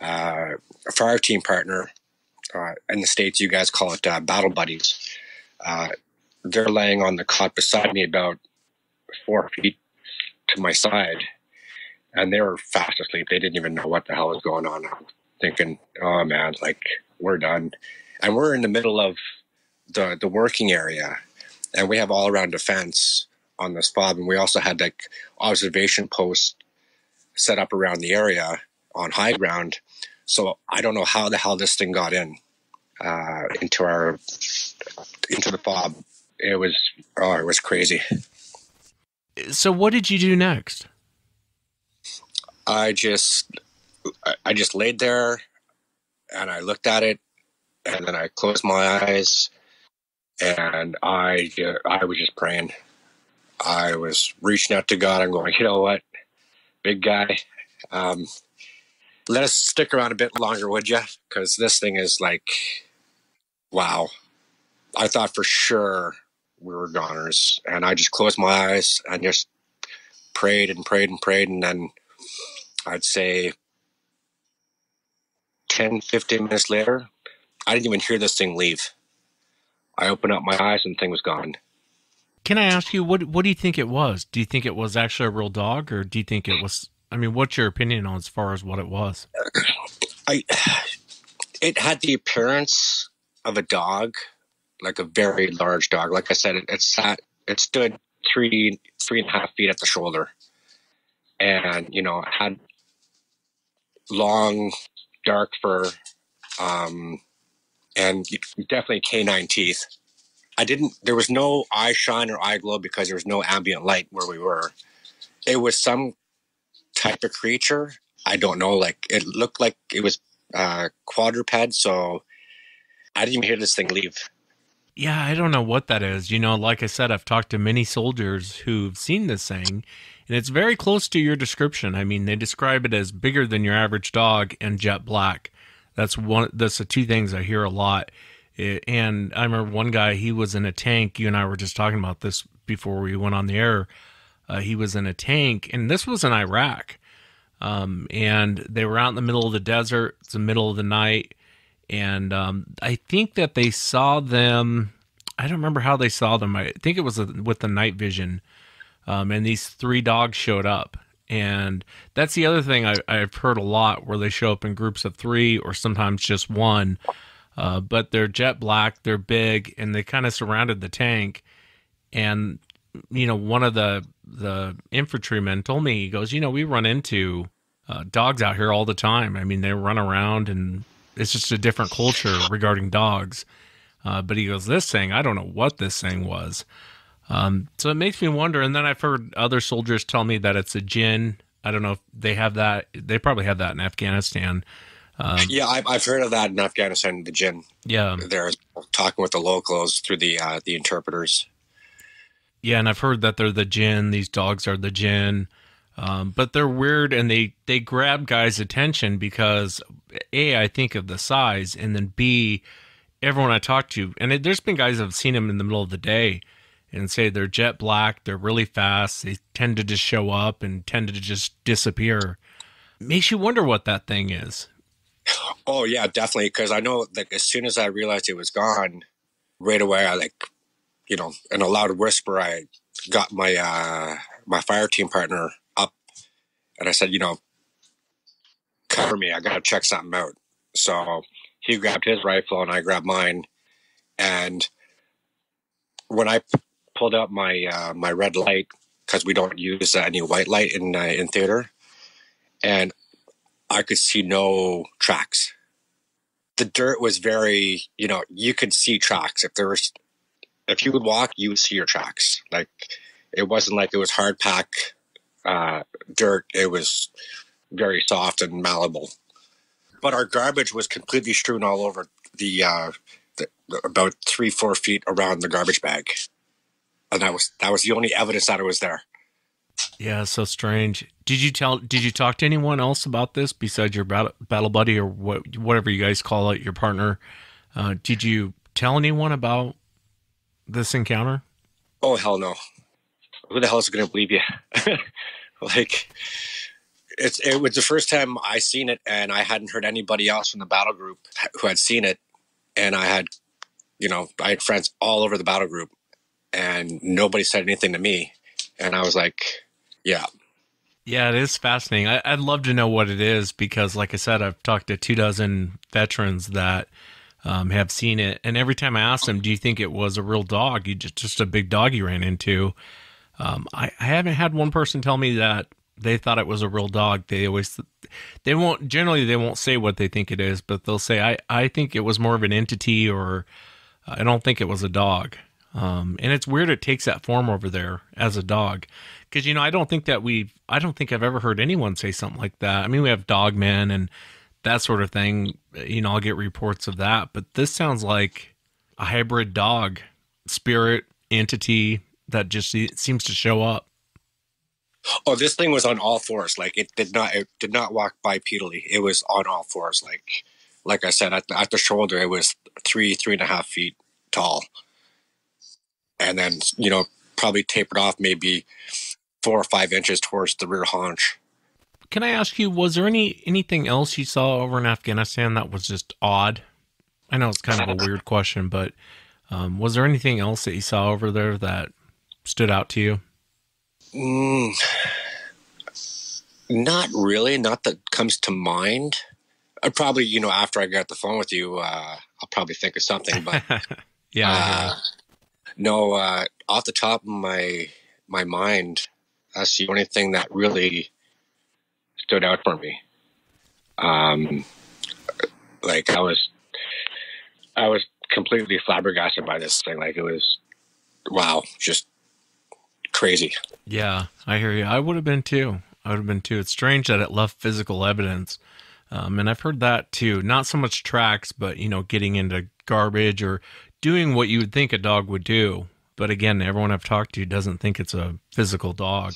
uh, fire team partner uh, in the states, you guys call it uh, battle buddies. Uh, they're laying on the cot beside me, about four feet to my side, and they were fast asleep. They didn't even know what the hell was going on. I'm thinking, oh man, like we're done, and we're in the middle of the the working area, and we have all around defense on this fob, and we also had like observation posts set up around the area on high ground. So I don't know how the hell this thing got in uh, into our into the fob. It was oh, it was crazy. So what did you do next? I just I just laid there and I looked at it and then I closed my eyes and I I was just praying. I was reaching out to God. I'm going, you know what, big guy, um, let us stick around a bit longer, would you? Because this thing is like, wow. I thought for sure we were goners, and I just closed my eyes and just prayed and prayed and prayed, and then I'd say 10, 15 minutes later, I didn't even hear this thing leave. I opened up my eyes and the thing was gone. Can I ask you what what do you think it was? Do you think it was actually a real dog, or do you think it was? I mean, what's your opinion on as far as what it was? I it had the appearance of a dog, like a very large dog. Like I said, it, it sat, it stood three three and a half feet at the shoulder, and you know had long, dark fur, um, and definitely canine teeth. I didn't. There was no eye shine or eye glow because there was no ambient light where we were. It was some type of creature. I don't know. Like it looked like it was uh, quadruped. So I didn't even hear this thing leave. Yeah, I don't know what that is. You know, like I said, I've talked to many soldiers who've seen this thing, and it's very close to your description. I mean, they describe it as bigger than your average dog and jet black. That's one. That's the two things I hear a lot. It, and I remember one guy. He was in a tank. You and I were just talking about this before we went on the air. Uh, he was in a tank, and this was in Iraq. Um, and they were out in the middle of the desert. It's the middle of the night, and um, I think that they saw them. I don't remember how they saw them. I think it was with the night vision. Um, and these three dogs showed up, and that's the other thing I, have heard a lot, where they show up in groups of three or sometimes just one. Uh, but they're jet black, they're big, and they kind of surrounded the tank. And you know, one of the the infantrymen told me he goes, you know, we run into uh, dogs out here all the time. I mean, they run around, and it's just a different culture regarding dogs. Uh, but he goes, this thing, I don't know what this thing was. Um, so it makes me wonder. And then I've heard other soldiers tell me that it's a jinn. I don't know if they have that. They probably have that in Afghanistan. Um, yeah, I've, I've heard of that in Afghanistan. The jinn. Yeah, they're talking with the locals through the uh, the interpreters. Yeah, and I've heard that they're the jinn. These dogs are the jinn. Um, but they're weird and they they grab guys' attention because a I think of the size and then b everyone I talk to and it, there's been guys have seen them in the middle of the day and say they're jet black, they're really fast, they tend to just show up and tend to just disappear. Makes you wonder what that thing is. Oh yeah, definitely. Because I know like as soon as I realized it was gone, right away I like you know, in a loud whisper, I got my uh, my fire team partner up, and I said, you know, cover me. I got to check something out. So he grabbed his rifle and I grabbed mine. And when I p- pulled out my uh, my red light, because we don't use uh, any white light in uh, in theater, and I could see no tracks. The dirt was very, you know, you could see tracks. If there was, if you would walk, you would see your tracks. Like it wasn't like it was hard pack uh, dirt. It was very soft and malleable. But our garbage was completely strewn all over the, uh, the about three four feet around the garbage bag, and that was that was the only evidence that it was there. Yeah, so strange. Did you tell? Did you talk to anyone else about this besides your battle, battle buddy or what, whatever you guys call it, your partner? Uh, did you tell anyone about this encounter? Oh hell no! Who the hell is going to believe you? like it's it was the first time I seen it, and I hadn't heard anybody else from the battle group who had seen it, and I had, you know, I had friends all over the battle group, and nobody said anything to me, and I was like, yeah, Yeah, it is fascinating. I, I'd love to know what it is because, like I said, I've talked to two dozen veterans that um, have seen it, and every time I ask them, "Do you think it was a real dog? You just just a big dog you ran into?" Um, I, I haven't had one person tell me that they thought it was a real dog. They always they won't generally they won't say what they think it is, but they'll say, "I I think it was more of an entity," or "I don't think it was a dog." Um, and it's weird it takes that form over there as a dog. Because, you know, I don't think that we've, I don't think I've ever heard anyone say something like that. I mean, we have dogmen and that sort of thing. You know, I'll get reports of that. But this sounds like a hybrid dog spirit entity that just seems to show up. Oh, this thing was on all fours. Like it did not it did not walk bipedally. It was on all fours. Like like I said, at the, at the shoulder, it was three three and a half feet tall, and then you know probably tapered off maybe four or five inches towards the rear haunch. Can I ask you, was there any anything else you saw over in Afghanistan that was just odd? I know it's kind of a weird question, but um, was there anything else that you saw over there that stood out to you? Mm, not really. Not that comes to mind. I probably, you know, after I off the phone with you, uh, I'll probably think of something. But yeah, uh, no, uh, off the top of my my mind, that's the only thing that really stood out for me. Um, like I was, I was completely flabbergasted by this thing. Like it was, wow, just crazy. Yeah, I hear you. I would have been too. I would have been too. It's strange that it left physical evidence. Um, and I've heard that too. Not so much tracks, but you know, getting into garbage or doing what you would think a dog would do. But again, everyone I've talked to doesn't think it's a physical dog.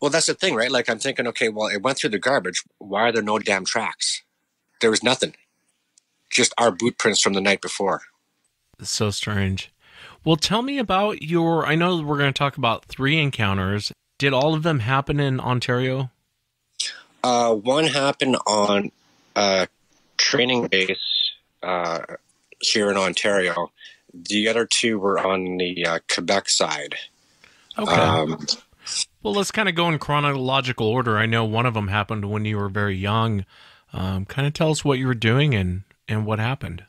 Well, that's the thing, right? Like I'm thinking, okay, well, it went through the garbage. Why are there no damn tracks? There was nothing. Just our boot prints from the night before. It's so strange. Well, tell me about your. I know we're going to talk about three encounters. Did all of them happen in Ontario? Uh, one happened on a training base uh, here in Ontario. The other two were on the uh, Quebec side. Okay. Um, well, let's kind of go in chronological order. I know one of them happened when you were very young. Um, kind of tell us what you were doing and and what happened.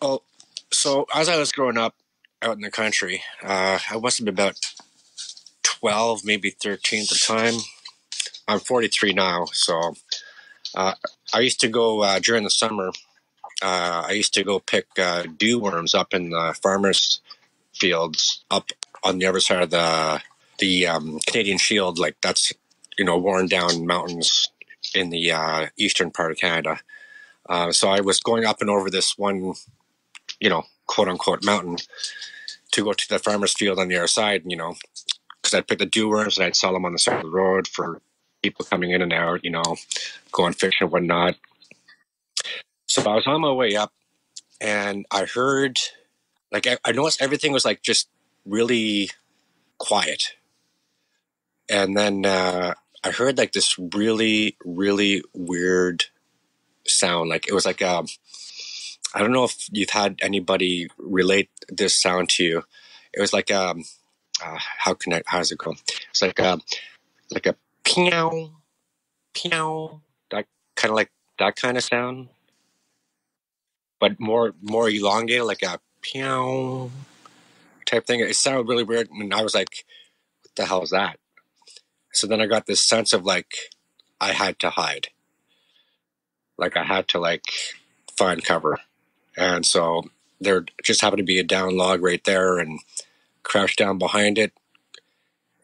Oh, so as I was growing up out in the country, uh, I must have been about 12, maybe 13 at the time. I'm 43 now, so uh, I used to go uh, during the summer. Uh, I used to go pick uh, dew worms up in the farmers' fields up on the other side of the the um, Canadian Shield. Like that's you know worn down mountains in the uh, eastern part of Canada. Uh, so I was going up and over this one, you know, quote unquote mountain to go to the farmer's field on the other side, you know, because I'd pick the worms and I'd sell them on the side of the road for people coming in and out, you know, going fishing and whatnot. So I was on my way up and I heard, like, I, I noticed everything was like just really quiet. And then uh, I heard like this really, really weird sound. Like it was like um, I don't know if you've had anybody relate this sound to you. It was like um, uh, how can I? How does it go? It's like um, like a pew, pew, that kind of like that kind of sound, but more more elongated, like a pew type thing. It sounded really weird, and I was like, "What the hell is that?" So then I got this sense of like I had to hide, like I had to like find cover, and so there just happened to be a down log right there, and crouched down behind it,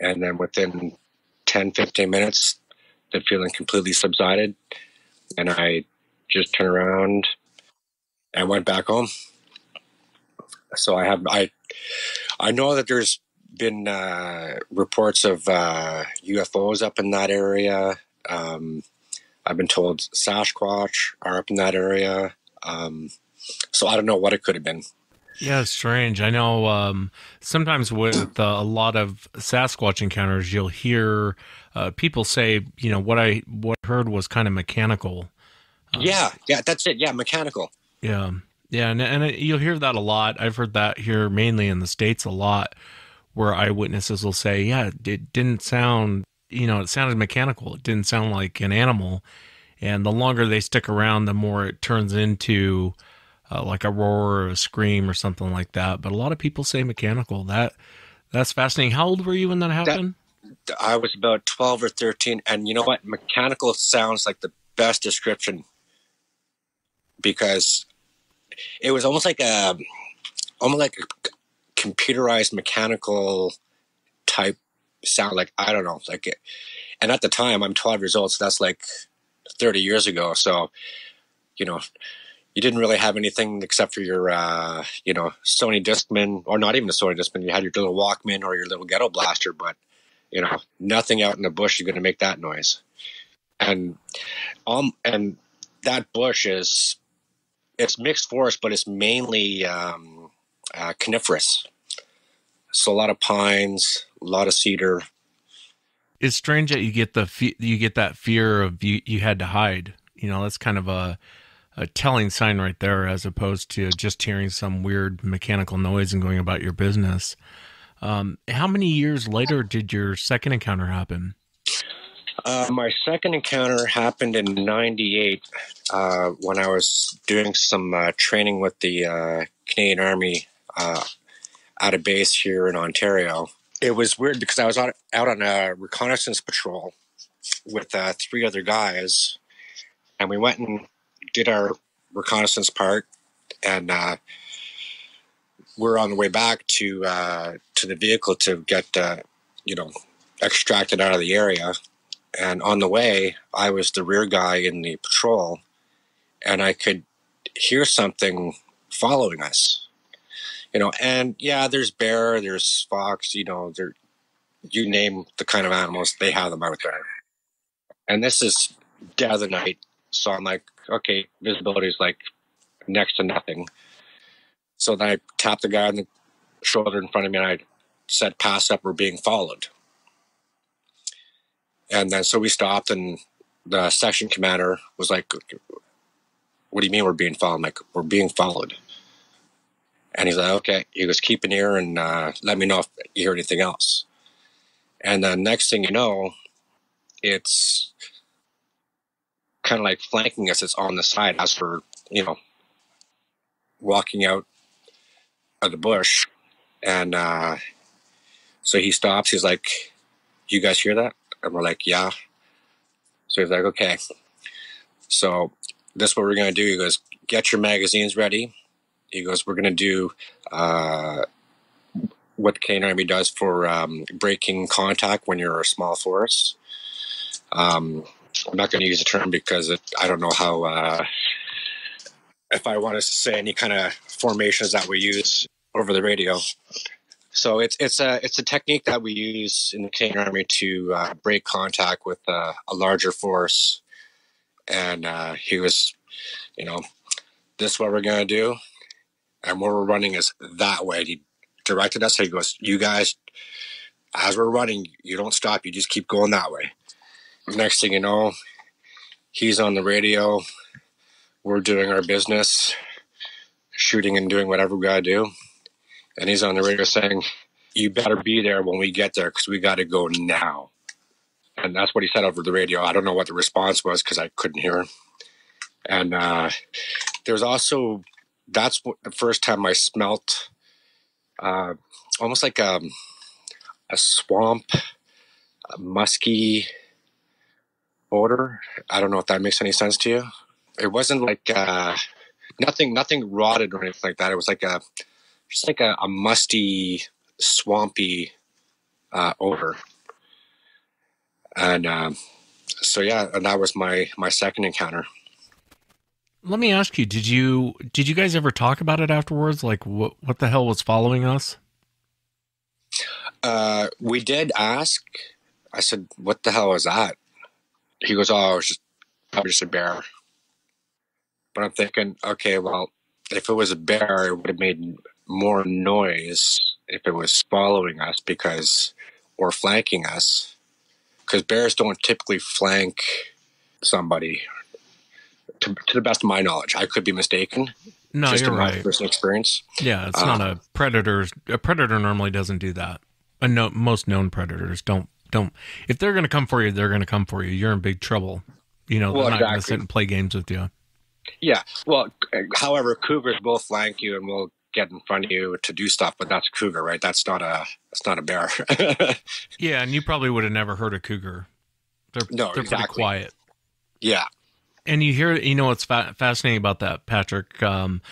and then within 10, 15 minutes, the feeling completely subsided, and I just turned around and went back home. So I have I I know that there's been uh, reports of uh, UFOs up in that area. Um, I've been told Sasquatch are up in that area. Um, so I don't know what it could have been. Yeah, it's strange. I know um, sometimes with uh, a lot of Sasquatch encounters, you'll hear uh, people say, you know, what I what I heard was kind of mechanical. Uh, yeah, yeah, that's it. Yeah, mechanical. Yeah, yeah, and and you'll hear that a lot. I've heard that here mainly in the states a lot, where eyewitnesses will say, "Yeah, it didn't sound, you know, it sounded mechanical. It didn't sound like an animal." And the longer they stick around, the more it turns into uh, like a roar or a scream or something like that. But a lot of people say mechanical. That that's fascinating. How old were you when that happened? That, I was about twelve or thirteen, and you know what? Mechanical sounds like the best description because it was almost like a almost like a computerized mechanical type sound. Like I don't know, like it. And at the time, I'm 12 years old, so that's like 30 years ago. So, you know, you didn't really have anything except for your, uh, you know, Sony Discman, or not even a Sony Discman. You had your little Walkman or your little ghetto blaster, but you know, nothing out in the bush is going to make that noise. And um, and that bush is it's mixed forest, but it's mainly um, uh, coniferous. So a lot of pines, a lot of cedar. It's strange that you get the fe- you get that fear of you you had to hide. You know, that's kind of a a telling sign right there, as opposed to just hearing some weird mechanical noise and going about your business. Um, how many years later did your second encounter happen? Uh, my second encounter happened in '98 uh, when I was doing some uh, training with the uh, Canadian Army at a base here in Ontario. It was weird because I was out, out on a reconnaissance patrol with uh, three other guys, and we went and did our reconnaissance part, and uh, we're on the way back to uh, to the vehicle to get uh, you know extracted out of the area. And on the way, I was the rear guy in the patrol, and I could hear something following us. You know, and yeah, there's bear, there's fox. You know, there you name the kind of animals, they have them out there. And this is dead of the night, so I'm like, okay, visibility is like next to nothing. So then I tapped the guy on the shoulder in front of me and I said, pass up, we're being followed. And then so we stopped and the section commander was like, what do you mean we're being followed? I'm like, we're being followed. And he's like, okay. He goes, keep an ear and uh, let me know if you hear anything else. And then next thing you know, it's kind of like flanking us. It's on the side as for, you know, walking out of the bush. And uh, so he stops. He's like, you guys hear that? And we're like, yeah. So he's like, okay. So this is what we're going to do. He goes, get your magazines ready. He goes, we're going to do uh, what the Canadian Army does for um, breaking contact when you're a small force. Um, I'm not going to use the term because it, I don't know how, uh, if I want to say any kind of formations that we use over the radio. So it's it's a it's a technique that we use in the Canadian Army to uh, break contact with uh, a larger force. And uh, he was, you know, this is what we're gonna do, and where we're running is that way. He directed us. He goes, "You guys, as we're running, you don't stop. You just keep going that way." Next thing you know, he's on the radio. We're doing our business, shooting and doing whatever we gotta do and he's on the radio saying, "You better be there when we get there because we got to go now." and that's what he said over the radio. I don't know what the response was because I couldn't hear him. And uh, there was also that's what, the first time I smelt uh, almost like a, a swamp, a musky odor. I don't know if that makes any sense to you. It wasn't like uh, nothing, nothing rotted or anything like that. It was like a just like a, a musty, swampy uh, odor. And um, so yeah, and that was my my second encounter. Let me ask you: Did you did you guys ever talk about it afterwards? Like, what what the hell was following us? Uh, we did ask. I said, "What the hell was that?" He goes, "Oh, it was just probably just a bear." But I'm thinking, okay, well, if it was a bear, it would have made more noise if it was following us because or flanking us because bears don't typically flank somebody to, to the best of my knowledge i could be mistaken No, just you're in my right. personal experience Yeah, it's not a um, predator. A predator normally doesn't do that. A no, most known predators don't don't. If they're going to come for you, they're going to come for you. You're in big trouble. You know, they're Well, not going to sit and play games with you. yeah well however cougars will flank you and will get in front of you to do stuff but that's a cougar right that's not a that's not a bear Yeah, and you probably would have never heard a cougar. They're No, they're pretty quiet. yeah And you hear, you know, what's fa- fascinating about that, Patrick, um,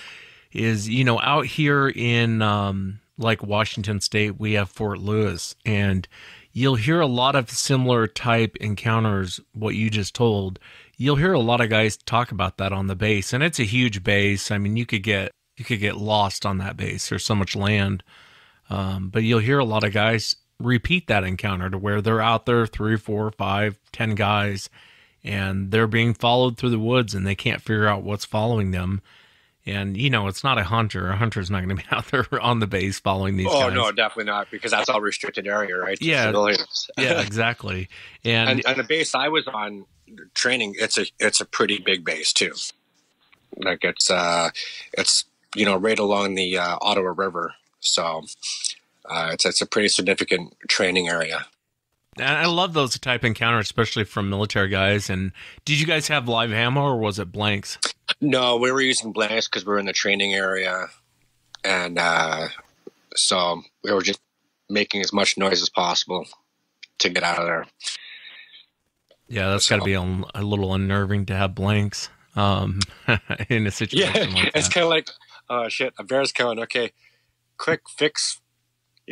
is you know out here in um, like Washington State, we have Fort Lewis, and you'll hear a lot of similar type encounters. What you just told, you'll hear a lot of guys talk about that on the base, and it's a huge base. I mean, you could get you could get lost on that base. There's so much land, um, but you'll hear a lot of guys repeat that encounter to where they're out there three, four, five, ten guys and they're being followed through the woods and they can't figure out what's following them. And you know, it's not a hunter. A hunter's not going to be out there on the base following these oh guys. no definitely not because that's all restricted area right Yeah. yeah, exactly. And, and, and the base I was on training, it's a it's a pretty big base too. Like it's uh it's you know right along the uh, Ottawa River, so uh, it's it's a pretty significant training area. And I love those type encounters, especially from military guys. And did you guys have live ammo or was it blanks? No, we were using blanks because we were in the training area, and uh, so we were just making as much noise as possible to get out of there. Yeah, that's got to be a, a little unnerving to have blanks um, in a Yeah, situation like it's kind of like, oh shit, a bear's coming. Okay, quick fix,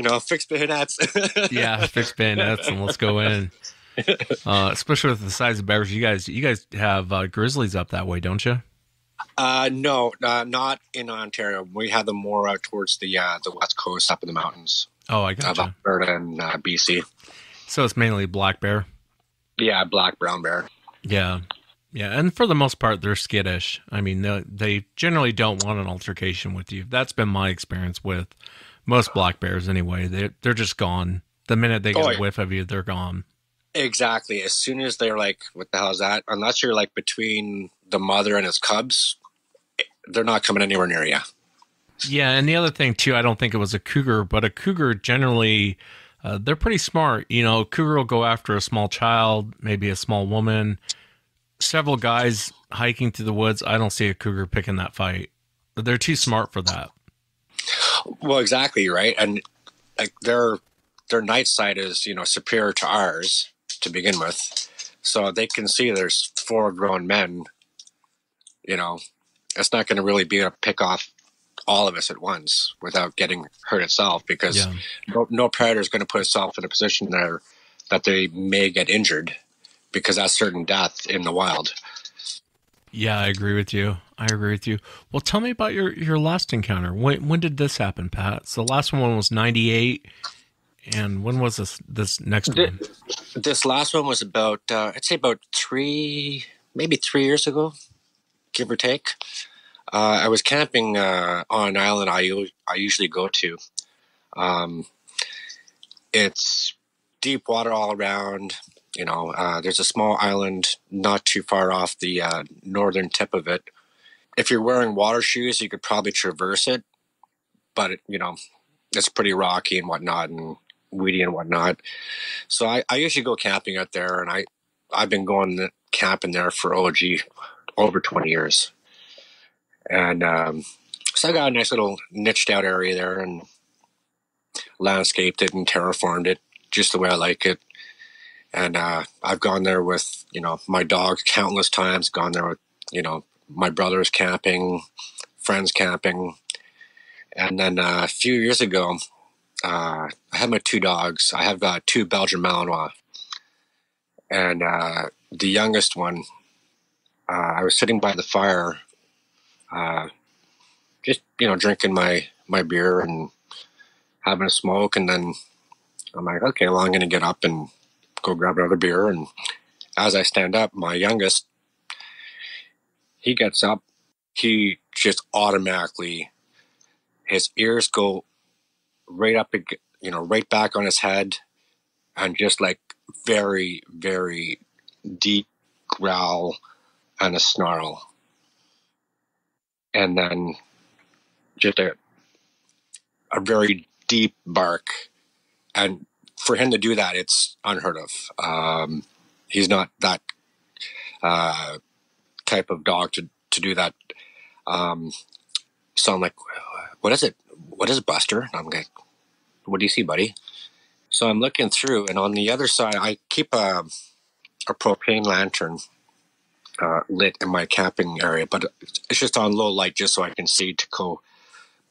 you know, fix bayonets. yeah, fix bayonets and let's go in. Uh, especially with the size of bears, you guys, you guys have uh, grizzlies up that way, don't you? Uh, no, uh, not in Ontario. We have them more out towards the uh, the west coast, up in the mountains Oh, I of gotcha. Alberta and uh, BC. So it's mainly black bear. Yeah, black brown bear. Yeah, yeah, and for the most part, they're skittish. I mean, they, they generally don't want an altercation with you. That's been my experience with most black bears. Anyway, they they're just gone the minute they get Oh, a whiff of you. They're gone. Exactly. As soon as they're like, "What the hell is that?" Unless you're like between the mother and his cubs, they're not coming anywhere near you. Yeah, and the other thing too, I don't think it was a cougar, but a cougar generally, uh, they're pretty smart. You know, cougar will go after a small child, maybe a small woman. Several guys hiking through the woods. I don't see a cougar picking that fight. They're too smart for that. Well, exactly right, and like their their night sight is you know superior to ours to begin with, so they can see there's four grown men. You know, it's not going to really be able to pick off all of us at once without getting hurt itself because Yeah. no, no predator is going to put itself in a position there that they may get injured because that's certain death in the wild. Yeah, I agree with you. I agree with you. Well, tell me about your your last encounter. When when did this happen, Pat? So the last one was ninety eight, and when was this this next one? This last one was about, uh, I'd say about three, maybe three years ago, give or take. Uh, I was camping uh, on an island I I usually go to. Um, it's deep water all around. You know, uh, there's a small island not too far off the uh, northern tip of it. If you're wearing water shoes, you could probably traverse it, but it, you know, it's pretty rocky and whatnot, and weedy and whatnot. So I, I usually go camping out there, and I I've been going camping there for gee, over twenty years, and um, so I got a nice little niched out area there and landscaped it and terraformed it just the way I like it. And uh, I've gone there with you know my dog countless times. Gone there with you know my brothers camping, friends camping, and then uh, a few years ago, uh, I had my two dogs. I have got two Belgian Malinois, and uh, the youngest one. Uh, I was sitting by the fire, uh, just you know drinking my my beer and having a smoke, and then I'm like, okay, well, I'm going to get up and go grab another beer. And as I stand up, my youngest, he gets up. He just automatically, his ears go right up, you know, right back on his head, and just like very, very deep growl and a snarl. And then just a, a very deep bark. And for him to do that, it's unheard of. Um, he's not that uh, type of dog to, to do that. Um, so I'm like, what is it? What is Buster? And I'm like, what do you see, buddy? So I'm looking through, and on the other side, I keep a, a propane lantern uh, lit in my camping area, but it's just on low light just so I can see to go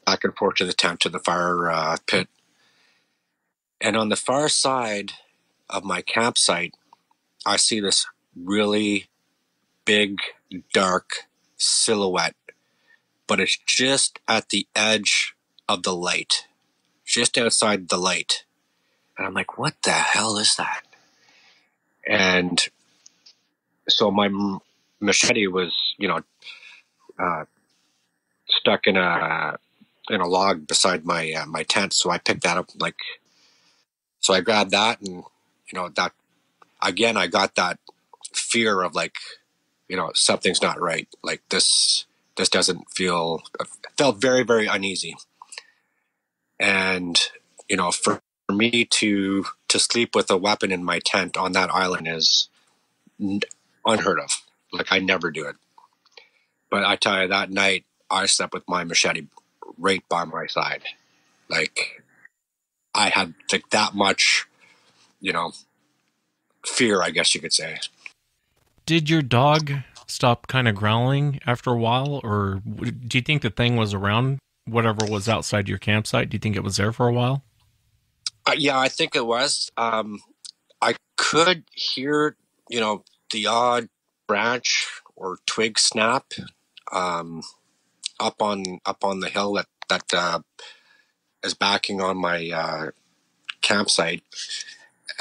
back and forth to the tent to the fire uh, pit. And on the far side of my campsite, I see this really big, dark silhouette, but it's just at the edge of the light, just outside the light. And I'm like, what the hell is that? And so my machete was, you know, uh, stuck in a in a log beside my uh, my tent. So I picked that up like, so I grabbed that, and you know that again, I got that fear of like, you know, something's not right. Like this, this doesn't feel. felt very very uneasy, and you know, for, for me to to sleep with a weapon in my tent on that island is unheard of. Like I never do it. But I tell you, that night I slept with my machete right by my side. Like I had like that much, you know, fear, I guess you could say. Did your dog stop kind of growling after a while, or do you think the thing was around whatever was outside your campsite? Do you think it was there for a while? Uh, yeah, I think it was. Um, I could hear, you know, the odd branch or twig snap. Um, up on up on the hill that that uh, is backing on my uh, campsite,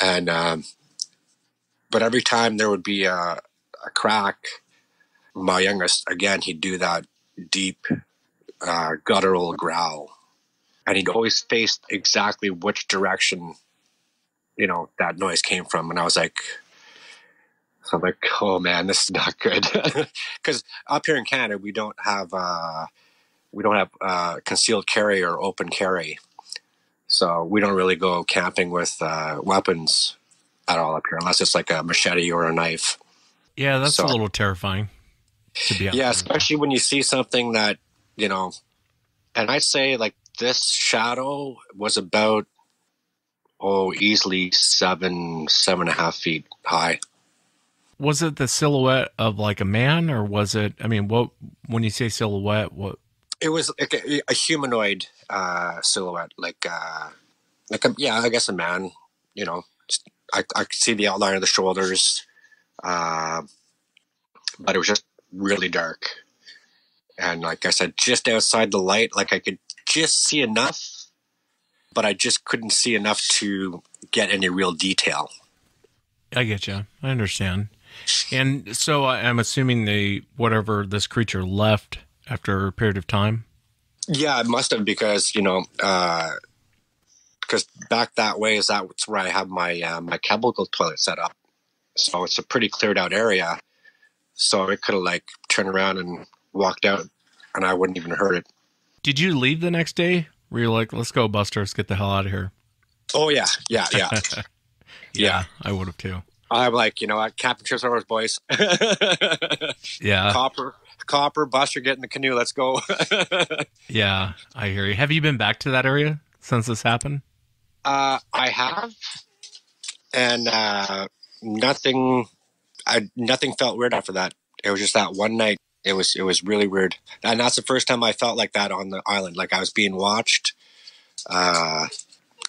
and um, but every time there would be a, a, crack, my youngest again he'd do that deep uh, guttural growl, and he'd always face exactly which direction you know that noise came from, and I was like. So I'm like, oh man, this is not good. Because up here in Canada, we don't have uh, we don't have uh, concealed carry or open carry, so we don't really go camping with uh, weapons at all up here, unless it's like a machete or a knife. Yeah, that's so, a little terrifying. To be honest. Yeah, especially when you see something that you know, and I'd say like this shadow was about oh easily seven seven and a half feet high was it the silhouette of like a man or was it i mean what when you say silhouette what it was like a, a humanoid uh silhouette like uh like a, yeah i guess a man you know i i could see the outline of the shoulders uh but it was just really dark and like i said just outside the light like i could just see enough but i just couldn't see enough to get any real detail i get you i understand and so I'm assuming the whatever this creature left after a period of time. Yeah, it must have because you know because uh, back that way is that's where I have my uh, my chemical toilet set up. So it's a pretty cleared out area. So it could have like turned around and walked out, and I wouldn't even heard it. Did you leave the next day? Were you like, "Let's go, Buster. Let's get the hell out of here"? Oh yeah, yeah, yeah. yeah, I would have too. I'm like, you know what, Captain Trips boys. Yeah, Copper, Copper, Buster, get in the canoe. Let's go. yeah, I hear you. Have you been back to that area since this happened? uh, I have, and uh, nothing, I nothing felt weird after that. It was just that one night. It was it was really weird, and that's the first time I felt like that on the island. Like I was being watched. Uh,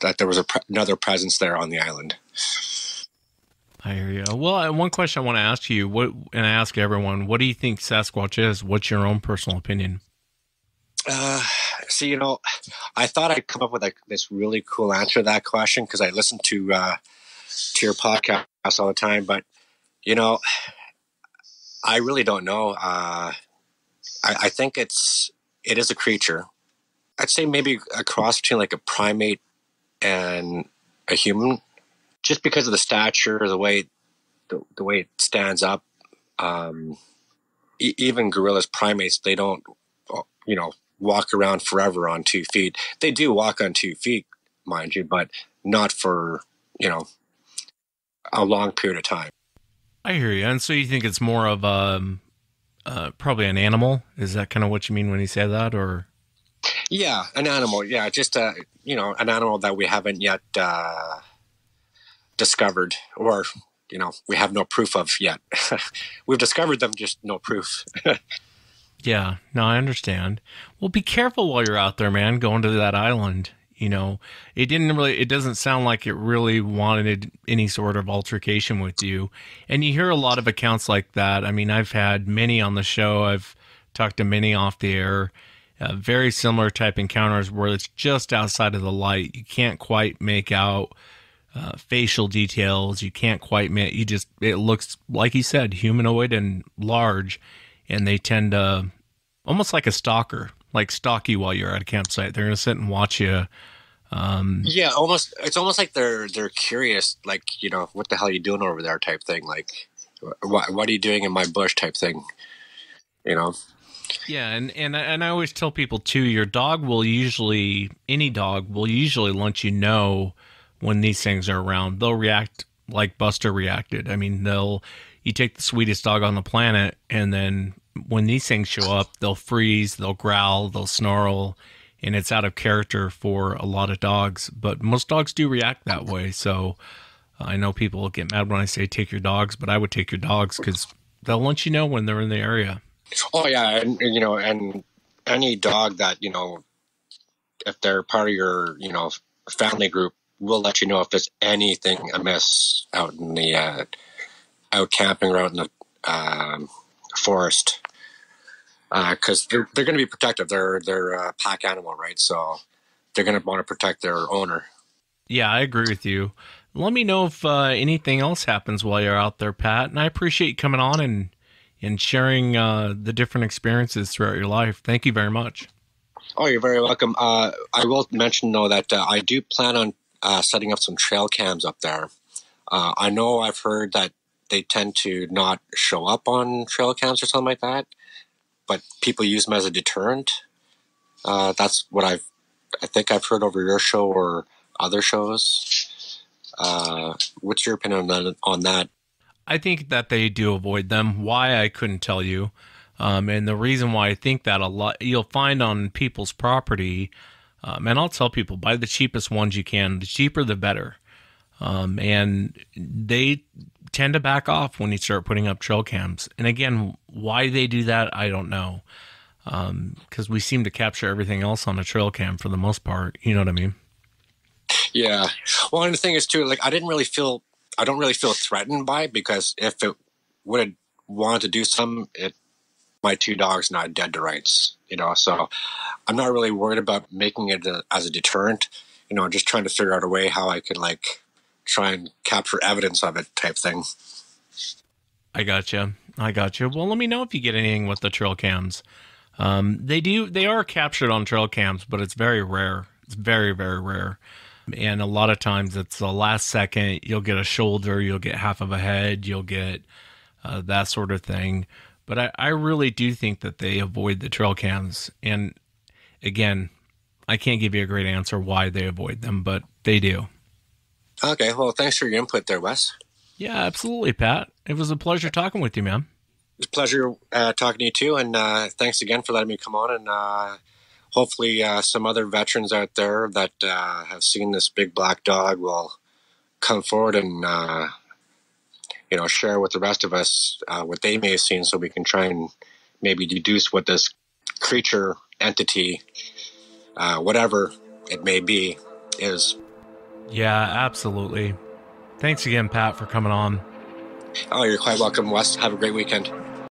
that there was a pre- another presence there on the island. I hear you. Well, one question I want to ask you, what, and I ask everyone, what do you think Sasquatch is? What's your own personal opinion? Uh, see, you know, I thought I'd come up with like this really cool answer to that question because I listened to uh, to your podcast all the time. But you know, I really don't know. Uh, I, I think it's it is a creature. I'd say maybe a cross between like a primate and a human, just because of the stature, the way the, the way it stands up. Um, e- even gorillas, primates, they don't, you know, walk around forever on two feet. They do walk on two feet, mind you, but not for you know a long period of time. I hear you. And so you think it's more of um, uh, probably an animal? Is that kind of what you mean when you say that, or? Yeah, an animal. Yeah, just uh, you know, an animal that we haven't yet uh, discovered, or you know, we have no proof of yet. We've discovered them, just no proof. Yeah, no, I understand. Well, be careful while you're out there, man, going to that island. You know, it didn't really, it doesn't sound like it really wanted any sort of altercation with you. And you hear a lot of accounts like that. I mean, I've had many on the show, I've talked to many off the air, uh, very similar type encounters where it's just outside of the light. You can't quite make out uh, facial details. You can't quite make, you just, it looks, like he said, humanoid and large and they tend to almost like a stalker, like stalk you while you're at a campsite. They're gonna sit and watch you. Um, yeah, almost. It's almost like they're they're curious, like you know, what the hell are you doing over there, type thing. Like, what what are you doing in my bush, type thing. You know. Yeah, and and and I always tell people too, your dog will usually any dog will usually let you know when these things are around. They'll react like Buster reacted. I mean, they'll you take the sweetest dog on the planet and then when these things show up, they'll freeze, they'll growl, they'll snarl, and it's out of character for a lot of dogs. But most dogs do react that way. So I know people get mad when I say take your dogs, but I would take your dogs because they'll let you know when they're in the area. Oh yeah, and you know, and any dog that you know, if they're part of your you know family group, will let you know if there's anything amiss out in the uh, out camping or out in the um, forest because uh, they're they're going to be protective. They're they're a pack animal, right? So they're going to want to protect their owner. Yeah, I agree with you. Let me know if uh, anything else happens while you're out there, Pat. And I appreciate you coming on and and sharing uh, the different experiences throughout your life. Thank you very much. Oh, you're very welcome. Uh, I will mention though that uh, I do plan on uh, setting up some trail cams up there. I know I've heard that they tend to not show up on trail cams or something like that, but people use them as a deterrent. Uh, that's what I've, I think I've heard over your show or other shows. Uh, what's your opinion on, on that? I think that they do avoid them. Why I couldn't tell you. Um, and the reason why I think that a lot, you'll find on people's property, um, and I'll tell people buy the cheapest ones you can. The cheaper, the better. Um, and they tend to back off when you start putting up trail cams. And again, why they do that, I don't know. Because um, we seem to capture everything else on a trail cam for the most part. You know what I mean? Yeah. Well, and the thing is too, like I didn't really feel, I don't really feel threatened by it because if it would have wanted to do some, it my two dogs not dead to rights. You know, so I'm not really worried about making it a, as a deterrent. You know, I'm just trying to figure out a way how I could like try and capture evidence of it type thing. I got you. I got you. Well, let me know if you get anything with the trail cams. Um, they do. They are captured on trail cams, but it's very rare. It's very very rare. And a lot of times it's the last second. You'll get a shoulder. You'll get half of a head. You'll get uh, that sort of thing. But I, I really do think that they avoid the trail cams. And again, I can't give you a great answer why they avoid them, but they do. Okay, well, thanks for your input there, Wes. Yeah, absolutely, Pat. It was a pleasure talking with you, man. It's a pleasure uh, talking to you too, and uh, thanks again for letting me come on. And uh, hopefully, uh, some other veterans out there that uh, have seen this big black dog will come forward and uh, you know share with the rest of us uh, what they may have seen, so we can try and maybe deduce what this creature entity, uh, whatever it may be, is. Yeah, absolutely. Thanks again, Pat, for coming on. Oh, you're quite welcome, Wes. Have a great weekend.